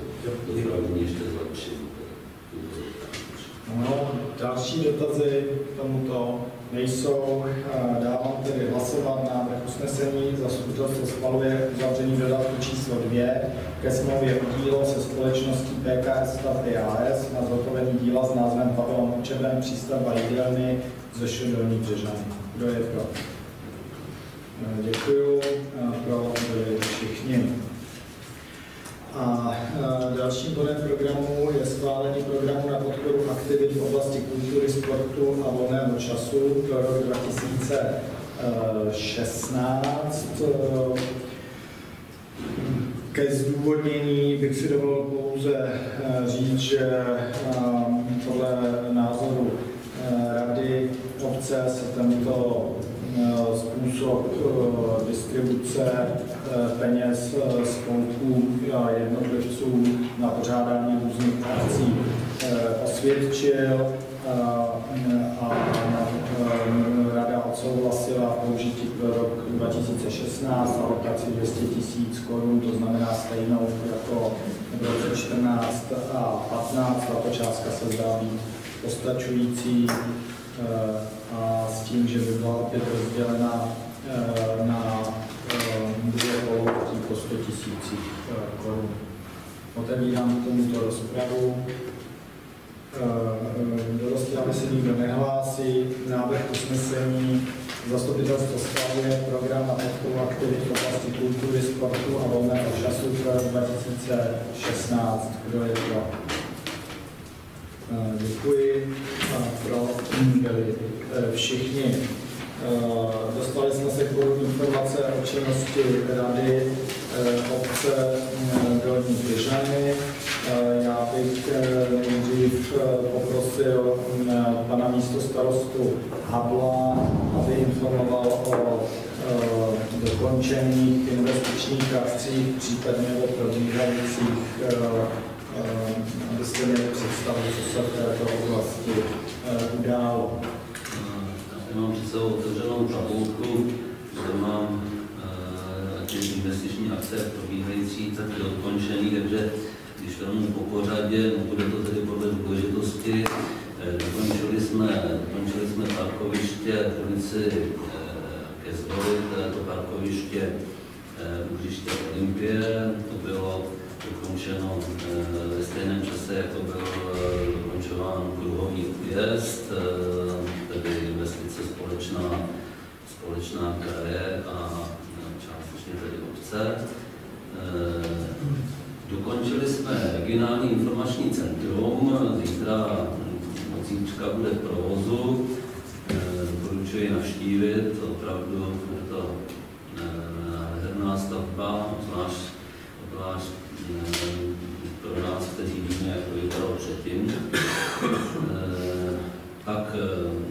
Dopravní ještě zlepšit. Ano, další dotazy k tomuto nejsou. Dávám tedy hlasovat návrh usnesení. Zastupitelstvo schvaluje uzavření dodatku číslo 2 ke smlouvě o dílo se společností PKS Stav AS na zhotovení díla s názvem Pavilon Červen přístavba jídelny ze Šedolní Břežany. Kdo je pro? Děkuju. Pro byli všichni. A dalším bodem programu je schválení programu na podporu aktivit v oblasti kultury, sportu a volného času pro rok 2016. E, Ke zdůvodnění bych si dovolil pouze e, říct, že e, podle názoru e, Rady obce se tento způsob e, distribuce e, peněz e, spolků a jednotlivců na pořádání různých akcí osvědčil a, Rada odsouhlasila použití pro rok 2016 alokaci 200 tisíc korun, to znamená stejnou jako v roce 14 a 15. Tato částka se zdá být postačující eh, a s tím, že by byla opět rozdělena eh, na eh, dvě pololetí po 100 tisících eh, korun. Otevírám k tomuto rozpravu. Do rozpravy se nikdo nehlásí. Návrh usnesení Zastupitelstvo schvaluje program na podporu aktivit v oblasti kultury, sportu a volného času pro rok 2016. Kdo je pro? Eh, Děkuji. A pro byli eh, všichni. Eh, Dostali jsme se k informace o činnosti Rady obce Dolní Běžany. Já bych nejdřív poprosil pana místo starostu Havla, aby informoval o dokončených investičních akcích, případně o probíhajících, eh, eh, abyste měli představu, co se v této oblasti eh, událo. Já mám před sebou otevřenou tabulku, kde mám eh, ty investiční akce probíhající, tak dokončený, takže když vezmu po pořadě, bude to tedy podle důležitosti, eh, dokončili jsme, dokončili jsme parkoviště v ulici eh, ke Zbory, to parkoviště eh, u hřiště Olympie, to bylo dokončeno eh, ve stejném čase, jako byl eh, dokončován kruhový újezd, eh, tedy investice společná, společná kraje a částečně tedy obce. Dokončili jsme regionální informační centrum, zítra zítřka bude v provozu. Doporučuji navštívit, opravdu je to nádherná stavba, zvlášť, zvlášť pro nás, kteří víme, jak to vypadalo předtím. Eh, Tak eh,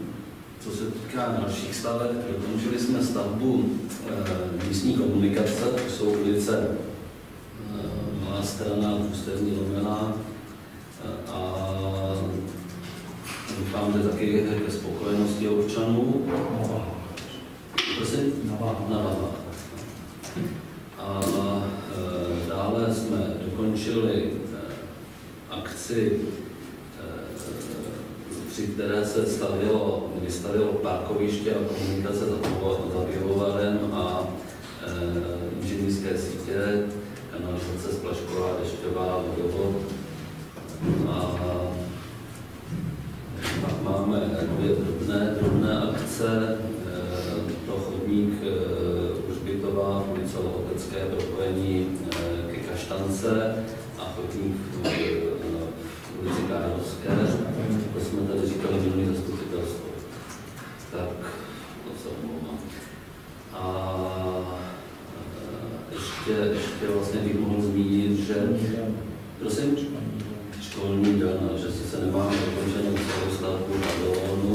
co se týká dalších staveb, dokončili jsme stavbu eh, místní komunikace, to jsou ulice Malá strana, Ústevní lomená a doufám, že taky ke spokojenosti občanů. Prosím? Na Vavách. A dále jsme dokončili dokončili akci, při které se stavilo, vystavilo parkoviště a komunikace za pivovarem a inženýrské sítě, kanalizace, splašková, dešťová, vodovod. A pak máme dvě drobné, drobné akce, to chodník Užbitová, ulice Lohotecké, propojení ke Kaštance a chodník v ulici Královské. To jsme tady říkali minulý zastupitelstvo. Tak to se omlouvám. A ještě, ještě vlastně bych mohl zmínit, že prosím, školní den, že si se nemáme dokončenou celou stavbu pavilonu,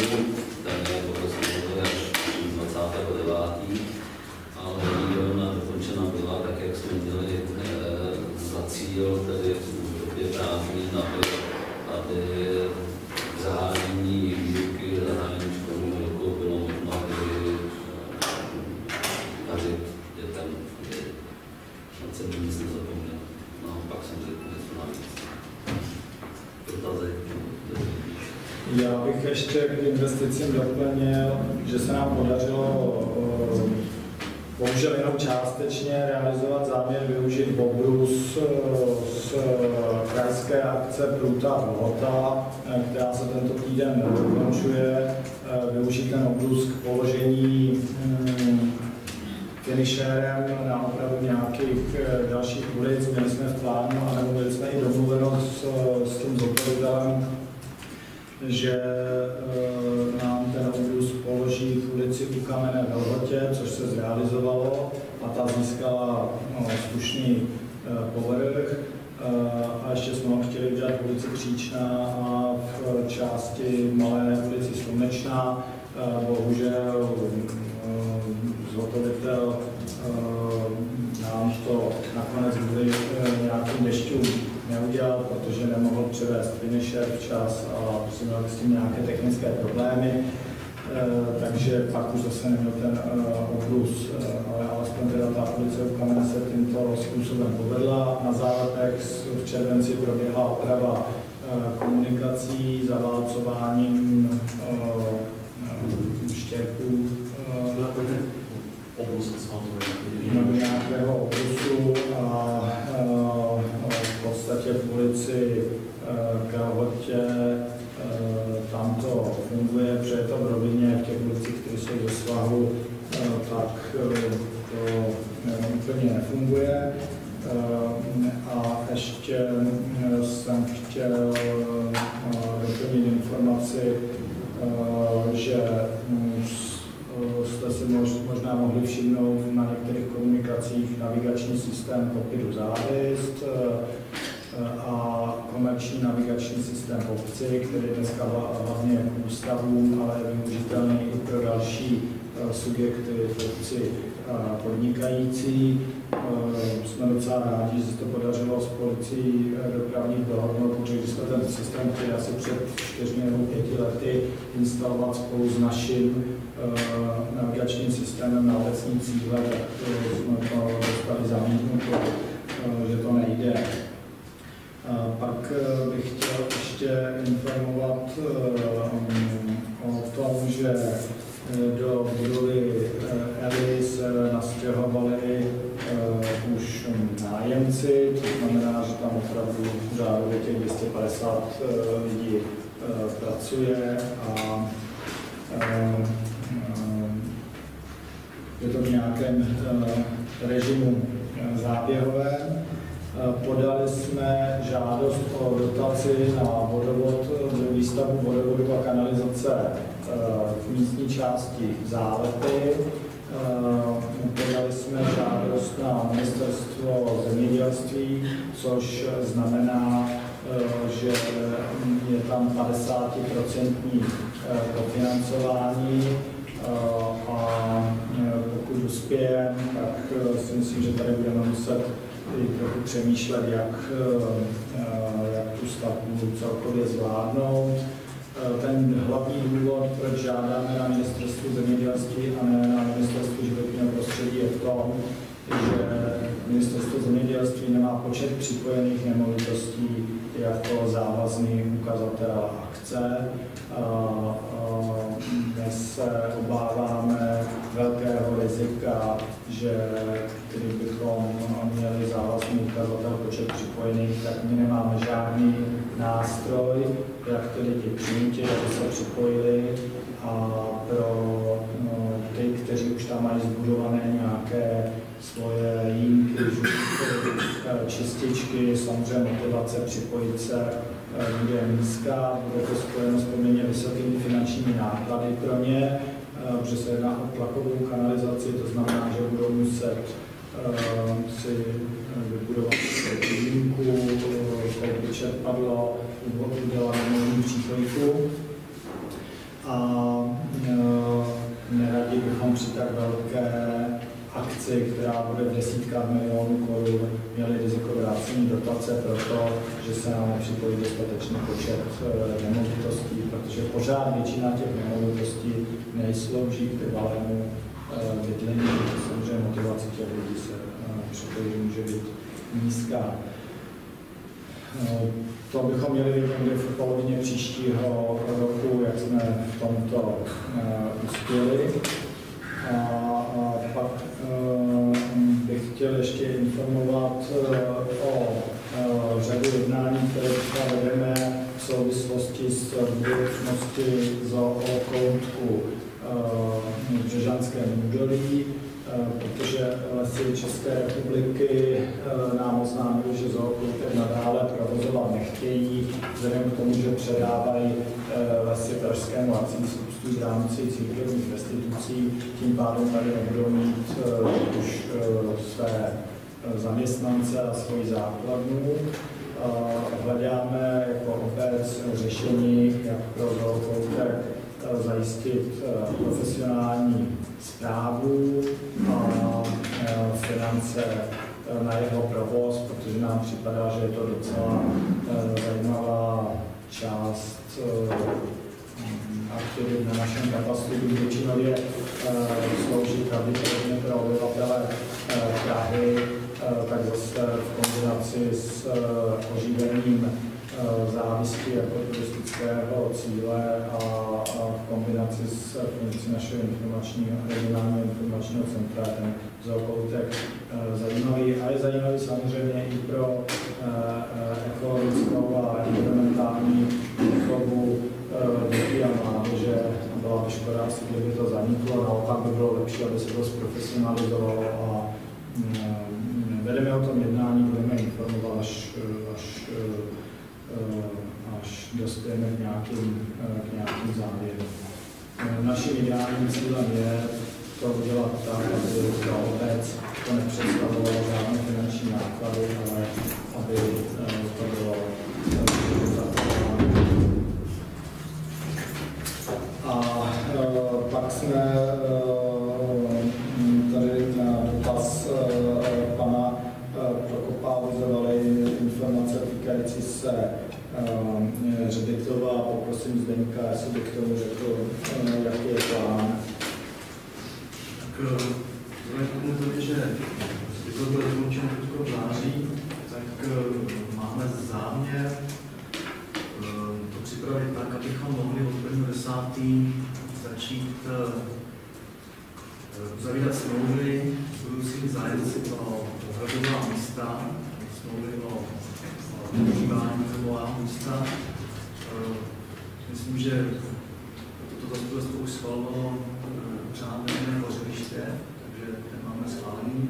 ten je vlastně až 29. ale jídelna dokončena byla tak, jak jsme měli e, za cíl, tedy v době prázdnin, aby, aby zahájení výuky, zahájení školního roku bylo možno kdy vařit dětem. Snad jsem nic nezapomněl. Naopak jsem řekl něco navíc. Dotazy? Já bych ještě k investicím doplnil, že se nám podařilo eh, bohužel jenom částečně realizovat záměr využít Bobru z, z krajské akce Pruta Vlhota, eh, která se tento týden dokončuje, eh, využít ten obrus k položení mm, finišérem na opravu nějakých dalších ulic. Měli jsme v plánu, ale měli jsme i domluveno s, s tím zodpovědatelem že Kamenné v což se zrealizovalo a ta získala no, slušný e, povrch. E, a ještě jsme ho chtěli udělat v ulici Kříčná a v části Malé ulici Slunečná. E, bohužel zhotovitel nám to nakonec kvůli nějakým dešťům neudělal, protože nemohl převést finisher včas a prostě měl s tím nějaké technické problémy, takže pak už zase neměl ten e, obrus, e, ale alespoň teda ta ulice u Kamene se tímto způsobem povedla. Na záletech v červenci proběhla oprava komunikací, zaválcováním štěrků nějakého obrusu a v podstatě v ulici Kalhotě tam to funguje, protože je to v rovině, v těch ulicích, které jsou do svahu, tak to úplně nefunguje. A ještě jsem chtěl doplnit informaci, že jste si možná mohli všimnout na některých komunikacích navigační systém Popidu Závist a komerční navigační systém obci, který dneska hlavně ústavům, ale je využitelný i pro další subjekty v obci podnikající. Jsme docela rádi, že se to podařilo s policií dopravních dohodnout, protože když jsme ten systém chtěli asi před čtyřmi nebo pěti lety instalovat spolu s naším navigačním systémem na obecní cíle, tak jsme to dostali zamítnuto, že to nejde. Pak bych chtěl ještě informovat o tom, že do budovy Eli se nastěhovali už nájemci, to znamená, že tam opravdu řádově těch 250 lidí pracuje a je to v nějakém režimu záběhovém. Podali jsme žádost o dotaci na vodovod, výstavbu vodovodu a kanalizace v místní části Zálety. Podali jsme žádost na ministerstvo zemědělství, což znamená, že je tam 50% kofinancování a pokud uspějeme, tak si myslím, že tady budeme muset i trochu přemýšlet, jak, jak tu stavbu celkově zvládnout. Ten hlavní důvod, proč žádáme na ministerstvu zemědělství a ne na ministerstvu životního prostředí, je v tom, že ministerstvo zemědělství nemá počet připojených nemovitostí jako závazný ukazatel akce. Dnes se obáváme velkého rizika, že kdybychom měli závazný ukazatel počet připojených, tak my nemáme žádný nástroj, jak ty lidi přinutit, aby se připojili. A pro no, ty, kteří už tam mají zbudované nějaké svoje jímky, čističky, samozřejmě motivace připojit se bude nízká, bude to spojeno s poměrně vysokými finančními náklady pro ně, eh, protože se jedná o tlakovou kanalizaci, to znamená, že budou muset eh, si vybudovat jímku, koupit čerpadlo, udělat novou přípojku. A neradi bychom při tak velké akci, která bude v desítkách milionů korun, měli riziko vrácení dotace proto, že se nám nepřipojí dostatečný počet eh, nemovitostí, protože pořád většina těch nemovitostí nejslouží k trvalému eh, bydlení, samozřejmě motivace těch lidí se eh, připojit může být nízká. To bychom měli vidět někdy v polovině příštího roku, jak jsme v tomto uspěli. A, a pak bych chtěl ještě informovat uh, o uh, řadu jednání, které třeba vedeme v souvislosti s budoucností zookoutku v Břežanském údolí. Eh, protože lesy České republiky eh, nám oznámili, že zookoutek nadále provozovat nechtějí, vzhledem k tomu, že předávají eh, lesy Pražskému arcibiskupu v rámci církevních restitucí, tím pádem tady nebudou mít už své zaměstnance a svoji základnu. Hledáme jako obec řešení, jak pro zookoutek zajistit profesionální zprávu a finance na jeho provoz, protože nám připadá, že je to docela zajímavá část aktivit na našem katastru, většinově slouží pravděpodobně pro obyvatele Prahy, tak zase v kombinaci s oživením Eh, závisti jako turistického cíle a, a v kombinaci s funkcí našeho informačního, regionálního informačního centra ten zookoutek eh, zajímavý a je zajímavý samozřejmě i pro eh, ekologickou a environmentální chovu dětí a mládeže. Byla by škoda asi, kdyby to zaniklo, naopak by bylo lepší, aby se to zprofesionalizovalo a mm, vedeme o tom jednání, budeme informovat, až, až Eh, až dospějeme k nějakým, eh, k nějakým závěrům. Eh, naším ideálním cílem je to udělat tak, aby ta obec to nepředstavovalo žádné finanční náklady, ale aby to bylo A pak jsme tady na dotaz pana Prokopa vyzvali informace týkající se uh, Řebiktova a poprosím Zdeňka, jestli by k tomu řekl, uh, jaký je plán. Tak vzhledem k tomu, že to bylo dokončeno v září, tak uh, máme záměr to připravit tak, abychom mohli od 1. 10. začít uzavírat smlouvy s budoucími zájemci o ohradová místa, smlouvy o využívání filmová místa. Eh, myslím, že toto zastupitelstvo už schvalovalo eh, řádné pořebiště, takže ten máme schválený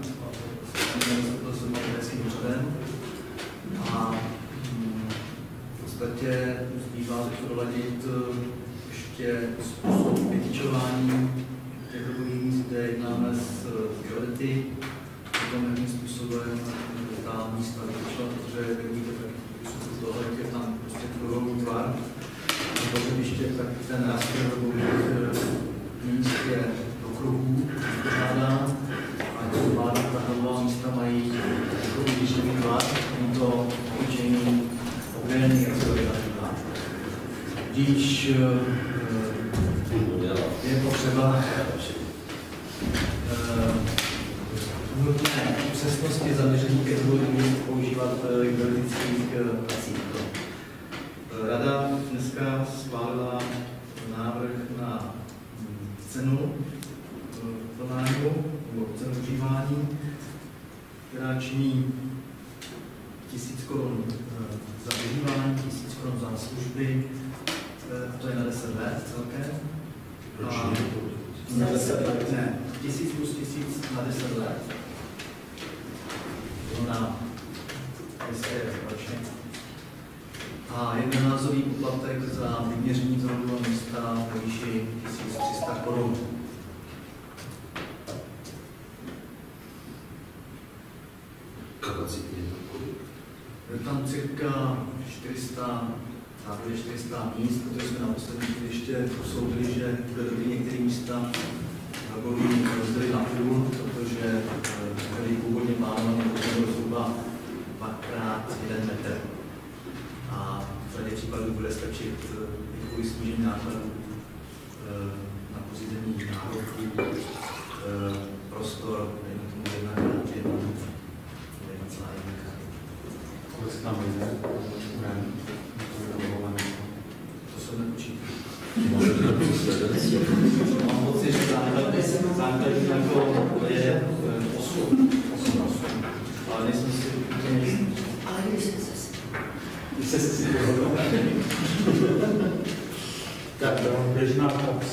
s matematickým úřadem. A mm, v podstatě zbývá teď doladit eh, ještě způsob vytyčování těch druhých míst, kde jednáme s geodety, o tom, jakým způsobem ta místa vytyčovat, protože jak víte, tak tohle je tam prostě kruhový tvar. Pořebiště, tak nástroj různých míst je do kruhů pořádán a ty vlády tahová místa mají takový výškový tvar, není to obyčejný obvěnený tvar. Když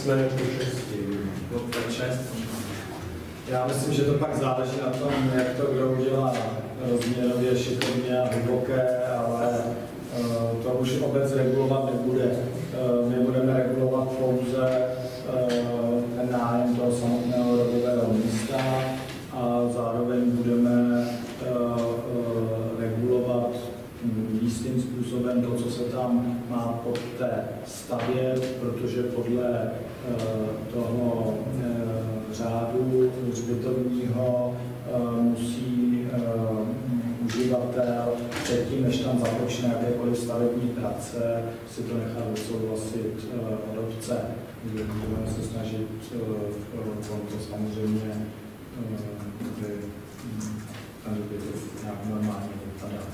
minutes. Stavební práce, si to nechat odsouhlasit eh, rodce. Budeme se snažit eh, tomto samozřejmě, eh, aby hm, ten hřbitov nějak normálně vypadal.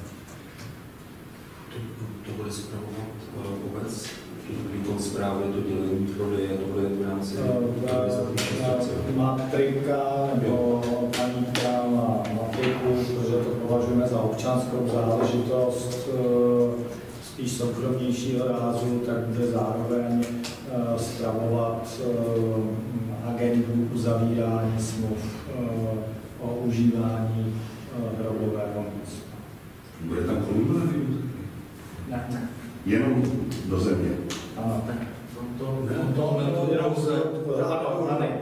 To, to bude zpravovat obec, výkon zprávy, to dělení prodeje, to bude v rámci matrika nebo paní, která má matriku, protože to považujeme za občanskou záležitost spíš soukromnějšího rázu, tak bude zároveň eh, spravovat eh, agendu uzavírání smluv eh, o užívání hrobového místa. Bude tam komunální? Ne, ne. Jenom do země. Ano. To, To, to, to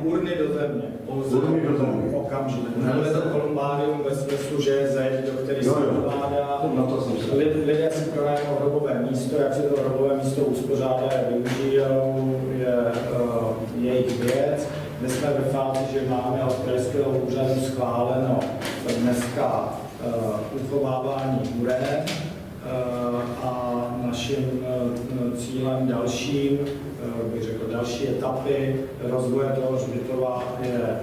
urny, do země. Urny do země. Okamžitě. Nebude to kolumbárium ve smyslu, že je zeď, do které se Jo, jo. ukládá. Na to jsem se- Lid- Lidé si pronajmou hrobové místo, jak si to hrobové místo uspořádá, a využijou, je uh, jejich věc. My jsme ve fázi, že máme od krajského úřadu schváleno dneska uh, uchovávání uren uh, a naším uh, cílem dalším, bych řekl, další etapy rozvoje toho hřbitova je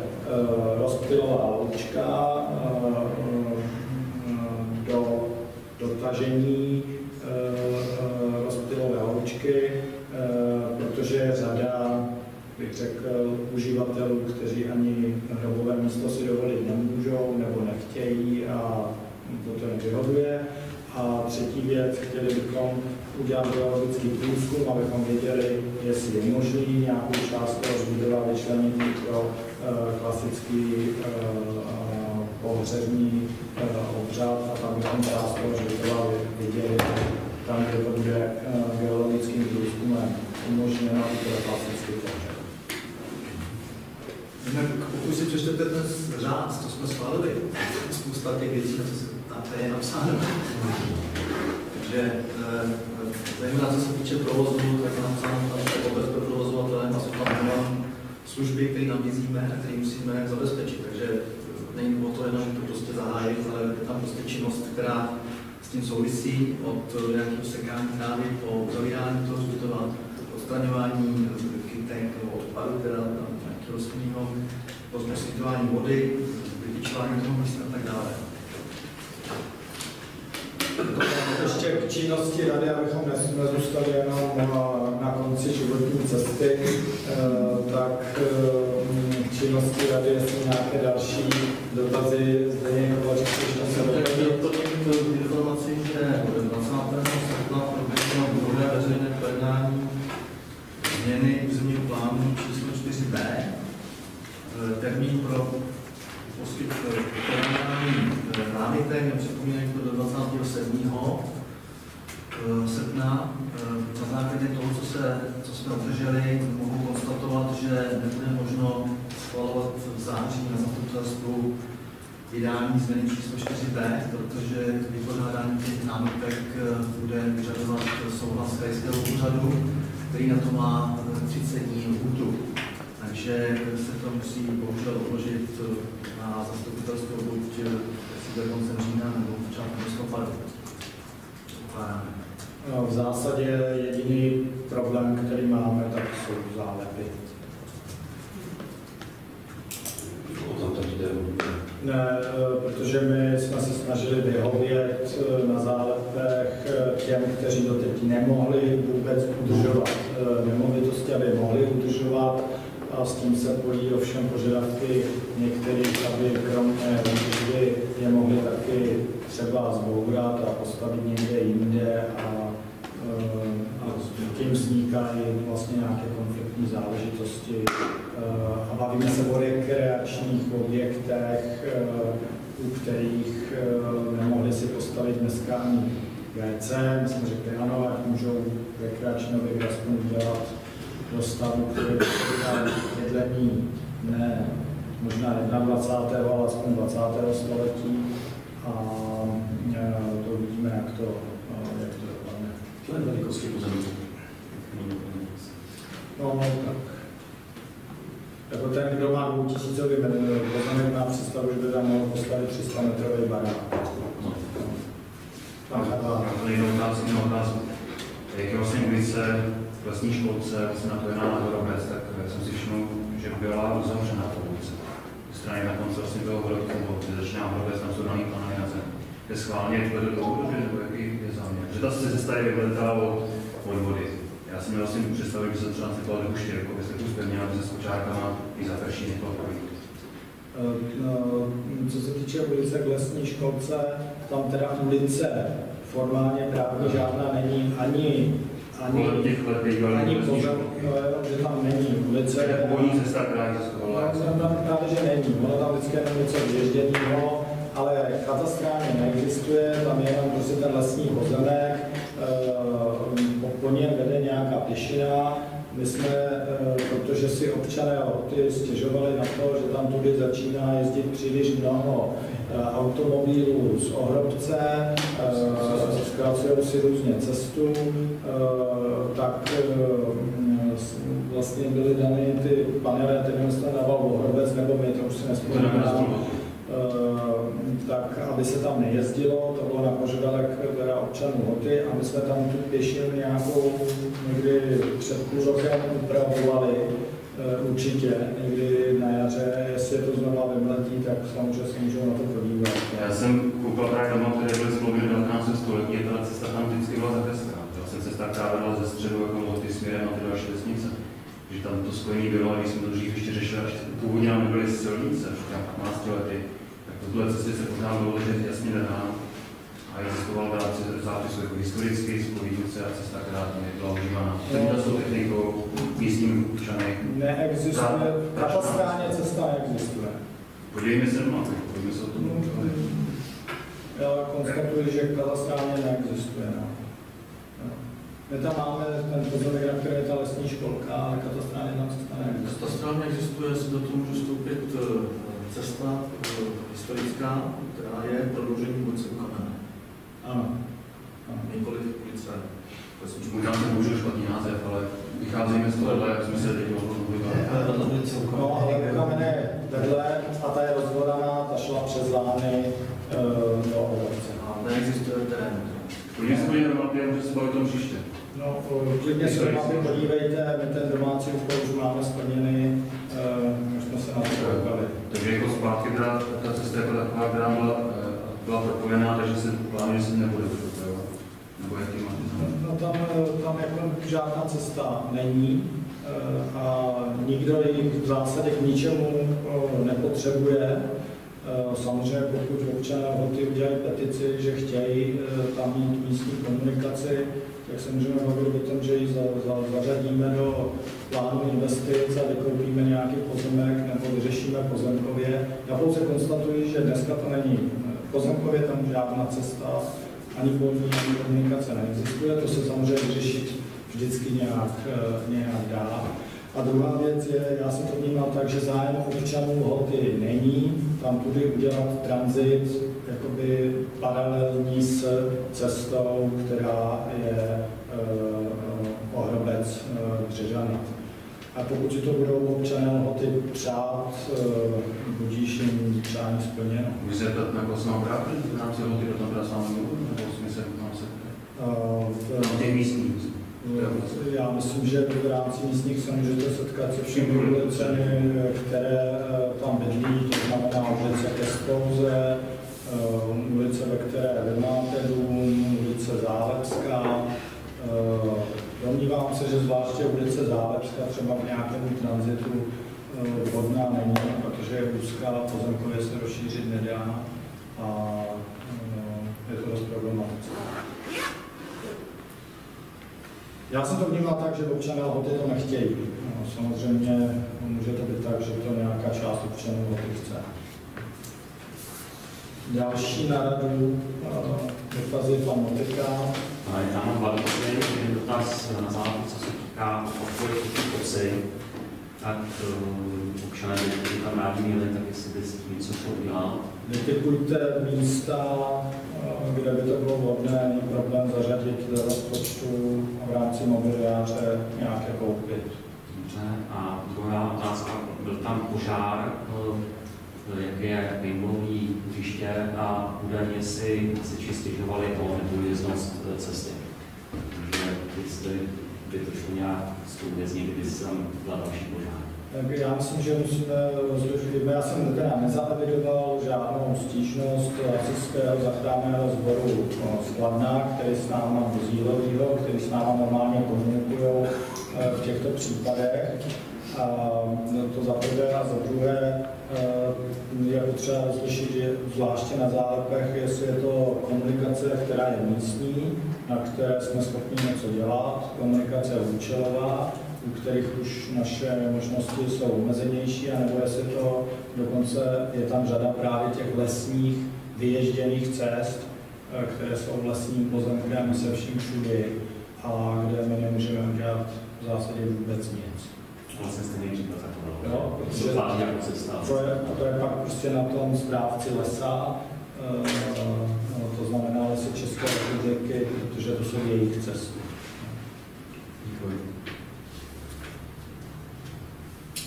rozptylová loučka do dotažení eh, eh, rozptylové hloučky, eh, protože řada, bych řekl, uživatelů, kteří ani hrobové místo si dovolit nemůžou nebo nechtějí a to to nevyhoduje. A třetí věc, chtěli bychom udělat geologický průzkum, abychom věděli, jestli je možný nějakou část toho hřbitova vyčlenit pro eh, klasický eh, pohřební eh, obřad a tam bychom část toho hřbitova viděli, tam, kde to bude geologickým průzkumem umožněno i pro klasický pohřeb. Jinak pokud si přečtete ten řád, to jsme schválili, spousta těch věcí, na co se tady je napsáno. Takže eh, zejména co se týče provozu, tak je napsáno tam, že obec pro provozovatelem a jsou tam služby, které nabízíme a které musíme zabezpečit. Takže eh, není o to jenom to prostě zahájit, ale je tam prostě činnost, která s tím souvisí od eh, nějakého sekání trávy po uzavírání toho hřbitova, odstraňování eh, kytek nebo odpadu, teda tam rostlinného, po poskytování vody, vypíčování toho místa a tak dále. Ještě k činnosti rady, abychom nezůstali jenom na- na konci životní cesty, eh, tak eh, činnosti rady, jestli nějaké další dotazy, zde někdo ještě se doplnit. doplním informaci, že 20. srpna proběhlo druhé veřejné projednání změny územního plánu číslo 4b. Eh, Termín pro poskyt eh, projednání eh, námitek a připomínek byl do 27. eh, srpna. Eh, Na základě toho, co, se, co jsme obdrželi, mohu konstatovat, že nebude možno schvalovat v září na zastupitelstvu vydání změny číslo 4b, protože vypořádání těch námitek eh, bude vyžadovat souhlas krajského úřadu, který na to má eh, 30 dní lhůtu. Takže se to musí bohužel odložit eh, na zastupitelstvo buď eh, bude koncem října nebo začátkem listopadu. No, v zásadě jediný problém, který máme, tak jsou zálepy. O tam tak jde. Ne, eh, protože my jsme se snažili vyhovět eh, na zálepech eh, těm, kteří doteď nemohli vůbec udržovat. Nemovitosti, aby mohli udržovat a s tím se pojí ovšem požadavky některých, aby kromě údržby je mohli taky třeba zbourat a postavit někde jinde a, a tím vznikají vlastně nějaké konfliktní záležitosti. Eh, A bavíme se o rekreačních objektech, eh, u kterých eh, nemohli si postavit dneska ani WC. My jsme řekli, ano, ať můžou rekreační objekt aspoň udělat do stavu, který bydlení ne možná 21. ale aspoň 20. století. A to uvidíme, jak to, jak to dopadne. Je velikosti pozemku. No, tak. Jako ten, kdo má dvoutisícový pozemek, má představu, že by tam mohl postavit 300 metrový barák. Tam chata. To jinou otázku, jinou otázku. Jak je vlastně ulice v lesní školce, se na to jená na Horobec, tak jsem si všiml, že byla uzavřena ta ulice. Strany na konci vlastně toho Horodku, kde začíná Horobec, tam jsou daný plány na zem. Je schválně to dlouhodobě, nebo jaký je záměr? Že ta cesta je vyletá od, od vody. Já jsem měl vlastně představu, že se třeba cykloval do Štěrku, aby se tu zpevnila, se s kočárkama i někoho projít. Eh, no, Co se týče ulice k lesní školce, tam teda ulice formálně právě žádná není ani ani, ani pozem, že tam není ulice. Je původní cesta, která existovala. No, tam právě, že není. Ono tam vždycky jenom něco vyježděního, ale katastrálně neexistuje, tam je jenom prostě ten lesní pozemek, eh, po, něm vede nějaká pěšina. My jsme, eh, protože si občané ty stěžovali na to, že tam tudy začíná jezdit příliš mnoho eh, automobilů z Ohrobce, zkracují si různě cestu, tak vlastně byly dány ty panely, které jsme dával Ohrobec, nebo my, to už si To nespomínám. nebylo Eh, tak aby se tam nejezdilo, to bylo na požadavek teda občanů Hoty a my jsme tam tu pěšinu nějakou někdy před půl rokem upravovali, eh, určitě, někdy na jaře, jestli je to znova vymletí, tak samozřejmě se můžeme na to podívat. Já jsem koupil právě doma, které byly poloviny 19. století, a ta cesta tam vždycky byla zakreslená. Byla jsem cesta, která ze středu jako loty směrem na ty další vesnice. Že tam to spojení bylo, a když jsme to dřív ještě řešili, až původně nám nebyly silnice, tam 15 lety, tuhle cestě se pořád bylo, že jasně nedá. A existoval v rámci zápisu jako historicky, spovědnice a cesta, která tam je byla užívána. S tou technikou, místními občany. Neexistuje, katastrálně cesta neexistuje. Podívejme se doma, pojďme se o tom bavit. Já konstatuji, že katastrálně neexistuje. No. No. My tam máme ten pozemek, na kterém je ta lesní školka, ale katastrálně tam cesta neexistuje. Katastrálně existuje, jestli do toho můžu vstoupit eh, cesta eh, historická, která je prodloužením ulice u Kamene. Ano. ano. Nikoliv ulice. Možná jsem použil špatný název, ale vycházíme z tohohle, jak jsme se teď mluvili. No, ale kamene je vedle a ta je rozvodaná, ta šla přes lány e, do Olomouce. A neexistuje terén. Pojďme se podívat na mapě, můžeme se bavit o tom příště. No, o, klidně se na to podívejte, my ten domácí úkol už máme splněný, jsme se na to koukali. Takže jako zpátky teda ta cesta jako taková, která byla, eh, byla propojená, takže se plánuje, že se nebude propojovat. Nebo jaký máte? No tam, tam jako žádná cesta není eh, a nikdo ji v zásadě k ničemu eh, nepotřebuje. Eh, Samozřejmě pokud občané Hoty udělají petici, že chtějí tam mít místní komunikaci, tak se můžeme bavit o tom, že ji za, za, zařadíme do plánu investic a vykoupíme nějaký pozemek nebo vyřešíme pozemkově. Já pouze konstatuji, že dneska to není pozemkově tam žádná cesta, ani polní, komunikace neexistuje. To se samozřejmě vyřešit vždycky nějak, eh, nějak dá. A druhá věc je, já se to vnímám tak, že zájem občanů Hoty není, tam tudy udělat tranzit jakoby paralelní s cestou, která je e, Ohrobec e, Břežany. A pokud si to budou občané Hoty přát, e, budíš jim přání splněno. Můžu se zeptat, na brát v rámci lhuty, kdo tam teda s vámi mluvil, nebo mám se E, No, těch místních. Já myslím, že v rámci místních se můžete setkat se všemi ulicemi, které eh, tam bydlí, to znamená ulice ke Skouze, eh, ulice, ve které vy máte dům, ulice Zálepská. Eh, Domnívám se, že zvláště ulice Zálepská třeba k nějakému tranzitu vhodná není, protože je úzká, pozemkově se rozšířit nedá a je to dost problematické. Já jsem to vnímal tak, že občané Lhoty to nechtějí. No, samozřejmě může to být tak, že to nějaká část občanů Lhoty chce. Další na radu dotazy pan Motika. Já mám dva dotazy. Jeden dotaz na závěr, co se týká odpovědi obci. Tak uh, občané, kteří tam rádi měli, tak jestli by s tím něco šlo udělat. Vytipujte místa, kde by to bylo vhodné, není problém zařadit do rozpočtu v rámci mobiliáře nějaké koupit. Dobře. A druhá otázka, byl tam požár, eh, jak je paintballový hřiště a údajně si hasiči stěžovali o neprůjezdnost eh, cesty. Takže jestli by to šlo nějak s tou vězní, kdyby se tam byla další požár. Tak já myslím, že musíme rozlišit. Já jsem teda nezaevidoval žádnou stížnost hasičského záchranného sboru z Kladna, který s náma do Zílovýho, který s náma normálně komunikují eh, v těchto případech. A to za prvé a za druhé eh, je potřeba rozlišit, že zvláště na zálepech, jestli je to komunikace, která je místní, na které jsme schopni něco dělat, komunikace účelová, u kterých už naše možnosti jsou omezenější, anebo jestli to dokonce je tam řada právě těch lesních vyježděných cest, eh, které jsou vlastním pozemkem se vším všudy a kde my nemůžeme udělat v zásadě vůbec nic. Vlastně stejný příklad jako Jo, protože to, jako cesta. to, je, to je pak prostě na tom správci lesa, eh, no, to znamená lesy České republiky, protože to jsou jejich cesty. Děkuji.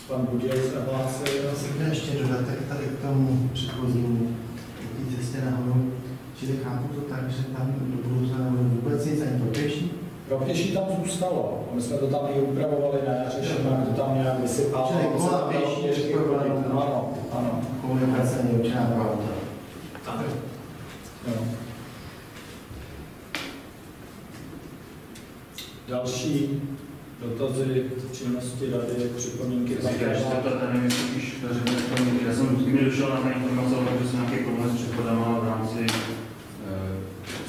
Pan Buděj se hlásil. Chtěl ještě dodatek tady k tomu předchozímu, k té cestě nahoru. Čili chápu to tak, že tam do budoucna nebude vůbec nic ani pro pěší. Pro pěší tam zůstalo. My jsme to tam i upravovali na jaře, že jsme to tam nějak vysypali. Čili se kola pěší je problém. chodit. Ano, ano. Komunikace není určená pro auta. Jo. Další dotazy k činnosti rady, připomínky. Jestli chtěl ještě zeptat, nevím, spíš veřejné připomínky. Já jsem tím došel na ta informace o tom, že jsou nějaké problémy s přechodama v rámci eh,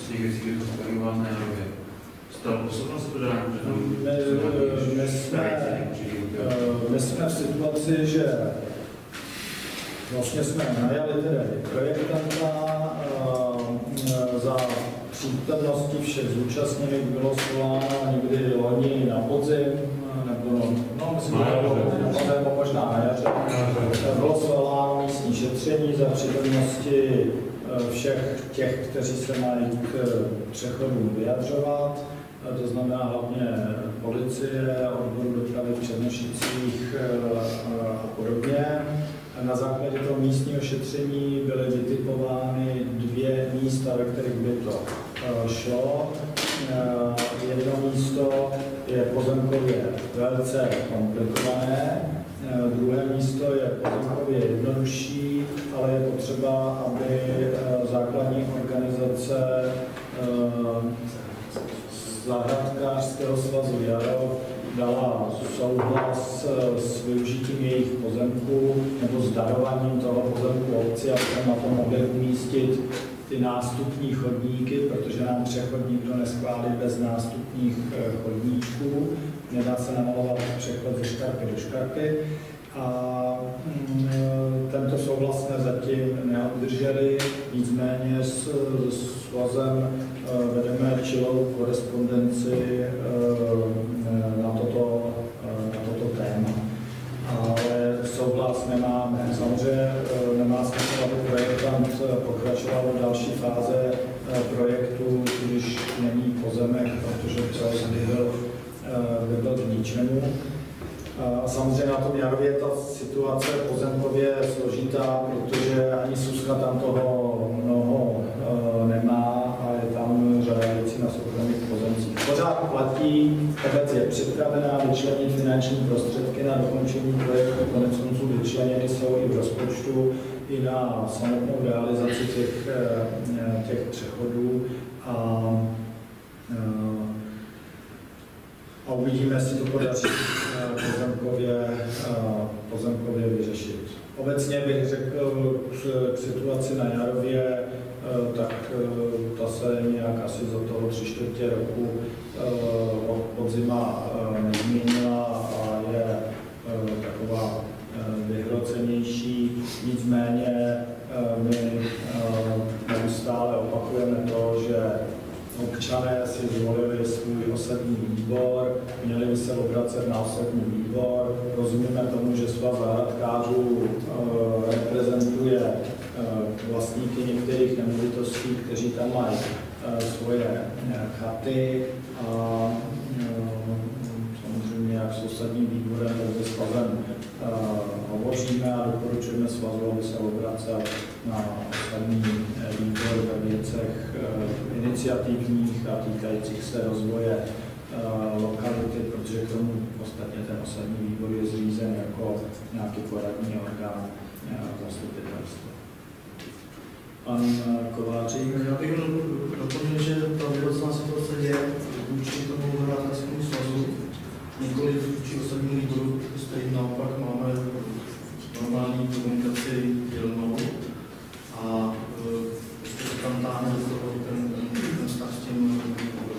těch věcí, které to spojují na Jarově. Stalo to dá, že tam My, jsme, eh, my jsme v situaci, že vlastně jsme najali tedy projektanta eh, za přítomnosti všech zúčastněných bylo svoláno někdy loni na podzim, eh, nebo no, no myslím, že bylo na podzim, nebo možná na jaře. Bylo svoláno místní šetření za přítomnosti eh, všech těch, kteří se mají k přechodům vyjadřovat. To znamená hlavně policie, odboru dopravy v Černošicích eh, a podobně. Na základě toho místního šetření byly vytipovány dvě místa, ve kterých by to eh, šlo. Eh, Jedno místo je pozemkově velice komplikované Druhé místo je pozemkově jednodušší, ale je potřeba, aby základní organizace zahrádkářského svazu Jaro dala souhlas eh, s využitím jejich pozemku nebo s darováním toho pozemku obci, abychom na to mohli umístit ty nástupní chodníky, protože nám přechod nikdo neschválí bez nástupních eh, chodníčků. Nedá se namalovat přechod ze škarpy do škarpy. A mm, tento souhlas jsme zatím neobdrželi, nicméně s, s svazem eh, vedeme čilou korespondenci eh, na toto, eh, na toto téma. Ale souhlas nemáme. Samozřejmě nemá smysl, aby projektant pokračoval do další fáze projektu, když není pozemek, protože to by byl, by byl k ničemu. A samozřejmě na tom Jarově ta situace pozemkově je složitá, protože ani Suska tam toho mnoho eh, nemá a je tam řada věcí na soukromých pozemcích. Pořád platí, obec je připravená vyčlenit finanční prostředky na dokončení projektu, konec konců vyčleněny jsou i v rozpočtu, i na samotnou realizaci těch, eh, těch přechodů. A, eh, a uvidíme, jestli to podaří eh, pozemkově, eh, pozemkově vyřešit. Obecně bych řekl k, situaci na Jarově, eh, tak ta se nějak asi za toho tři čtvrtě roku od podzima nezměnila a je taková vyhrocenější. Nicméně my neustále opakujeme to, že občané si zvolili svůj osadní výbor, měli by se obracet na osadní výbor. Rozumíme tomu, že svaz zahrádkářů eh, reprezentuje eh, vlastníky některých nemovitostí, kteří tam mají eh, svoje chaty a samozřejmě jak s osadním výborem, tak se svazem hovoříme a doporučujeme svazu, aby se obracel na osadní eh, výbor ve věcech eh, iniciativních a týkajících se rozvoje eh, lokality, protože k tomu ostatně ten osadní výbor je zřízen jako nějaký poradní orgán zastupitelstva. Pan Kováčík. Já bych doplnil, že ta vyrocená situace je vůči tomu hrátkářskému svazu, nikoli vůči osadnímu výboru, stejně naopak máme normální komunikaci dělnou a e, prostě se tam táhne do toho ten, ten, ten vztah s tím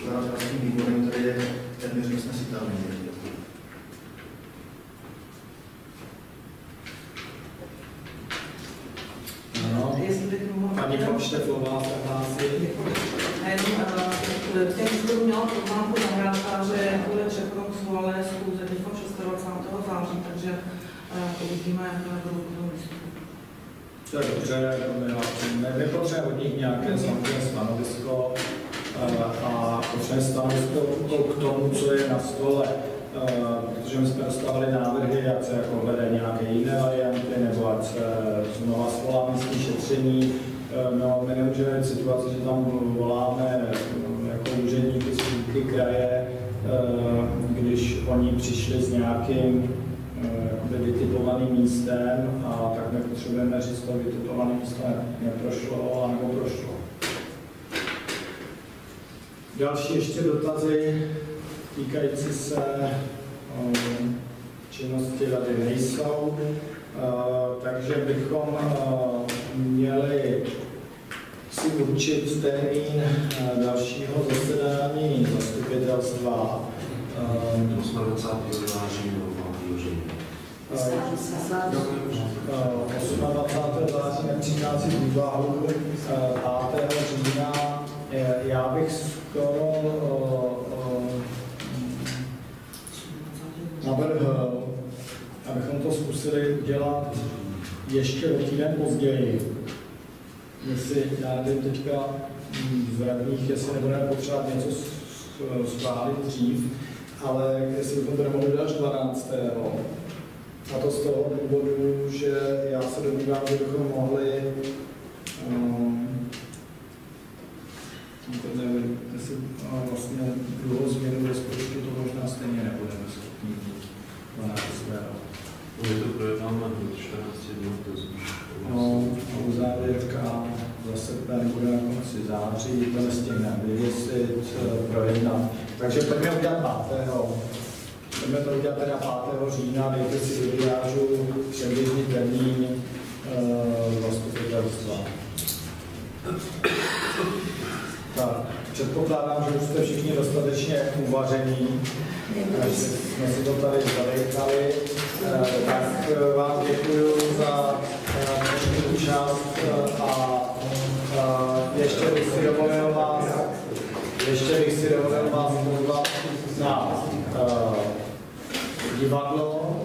hrátkářským výborem, který je téměř nesnesitelný. Ano. Jestli bych mohla... Paní Komštefová se hlásí. A jenom k těm, že to měla poznámku zahrádka, že bude přechodom svolé schůze teď 26. září, takže uvidíme, jak to vystupovat. To je dobře, my, my potřebujeme od nich nějaké samozřejmě stanovisko eh, a potřebujeme stanovisko k tomu, co je na stole. Eh, Protože my jsme dostávali návrhy, ať se jako vede nějaké jiné varianty, nebo ať se znova svolá místní šetření. Eh, No, my nemůžeme mít situaci, že tam voláme jako úředníky z kraje, když oni přišli s nějakým vytipovaným místem a tak my potřebujeme říct, to vytipované místo ne- neprošlo, anebo prošlo. Další ještě dotazy týkající se eh, činnosti rady nejsou, Eh, takže bychom eh, měli si určit termín eh, dalšího zasedání zastupitelstva. Eh, 28. září 28. září nepřichází v úvahu, eh, 5. října. eh, Já bych skoro eh, eh, navrhl, abychom to zkusili udělat ještě o týden později. Jestli, já nevím teďka hm, z radních, jestli nebudeme potřebovat něco schválit dřív, ale jestli bychom to nemohli až 12. A to z toho důvodu, že já se domnívám, že bychom mohli um, to nevím, jestli uh, vlastně druhou změnu rozpočtu to možná stejně nebudeme schopni 12. My to projednáme do 14 dnů, to. No, uzávěrka zase tady bude na konci září, to nestihneme vyvěsit, eh, projednat. Takže pojďme udělat 5. Pojďme to udělat teda 5. října, dejte si do diářu předběžný termín uh, zastupitelstva. Tak, předpokládám, že už jste všichni dostatečně uvaření, takže jsme si to tady zadechali. Eh, Tak eh, vám děkuji za dnešní účast a ještě bych si dovolil vás, ještě bych si dovolil vás pozvat na eh, divadlo.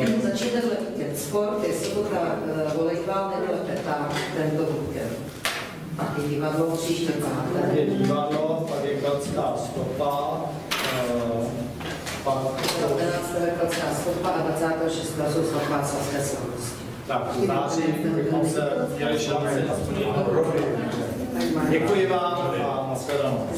Eh, Začíná víkend sport, je sobota eh, volejbal, neděle petá, tento víkend. Pak je divadlo příští Pak je pátek. divadlo, pak je kladská stopa, eh, pak 19. Velká stopa a 26. jsou Slapácovské slavnosti. tak v září bychom se měli šanci aspoň. Děkuji vám a nashledanou.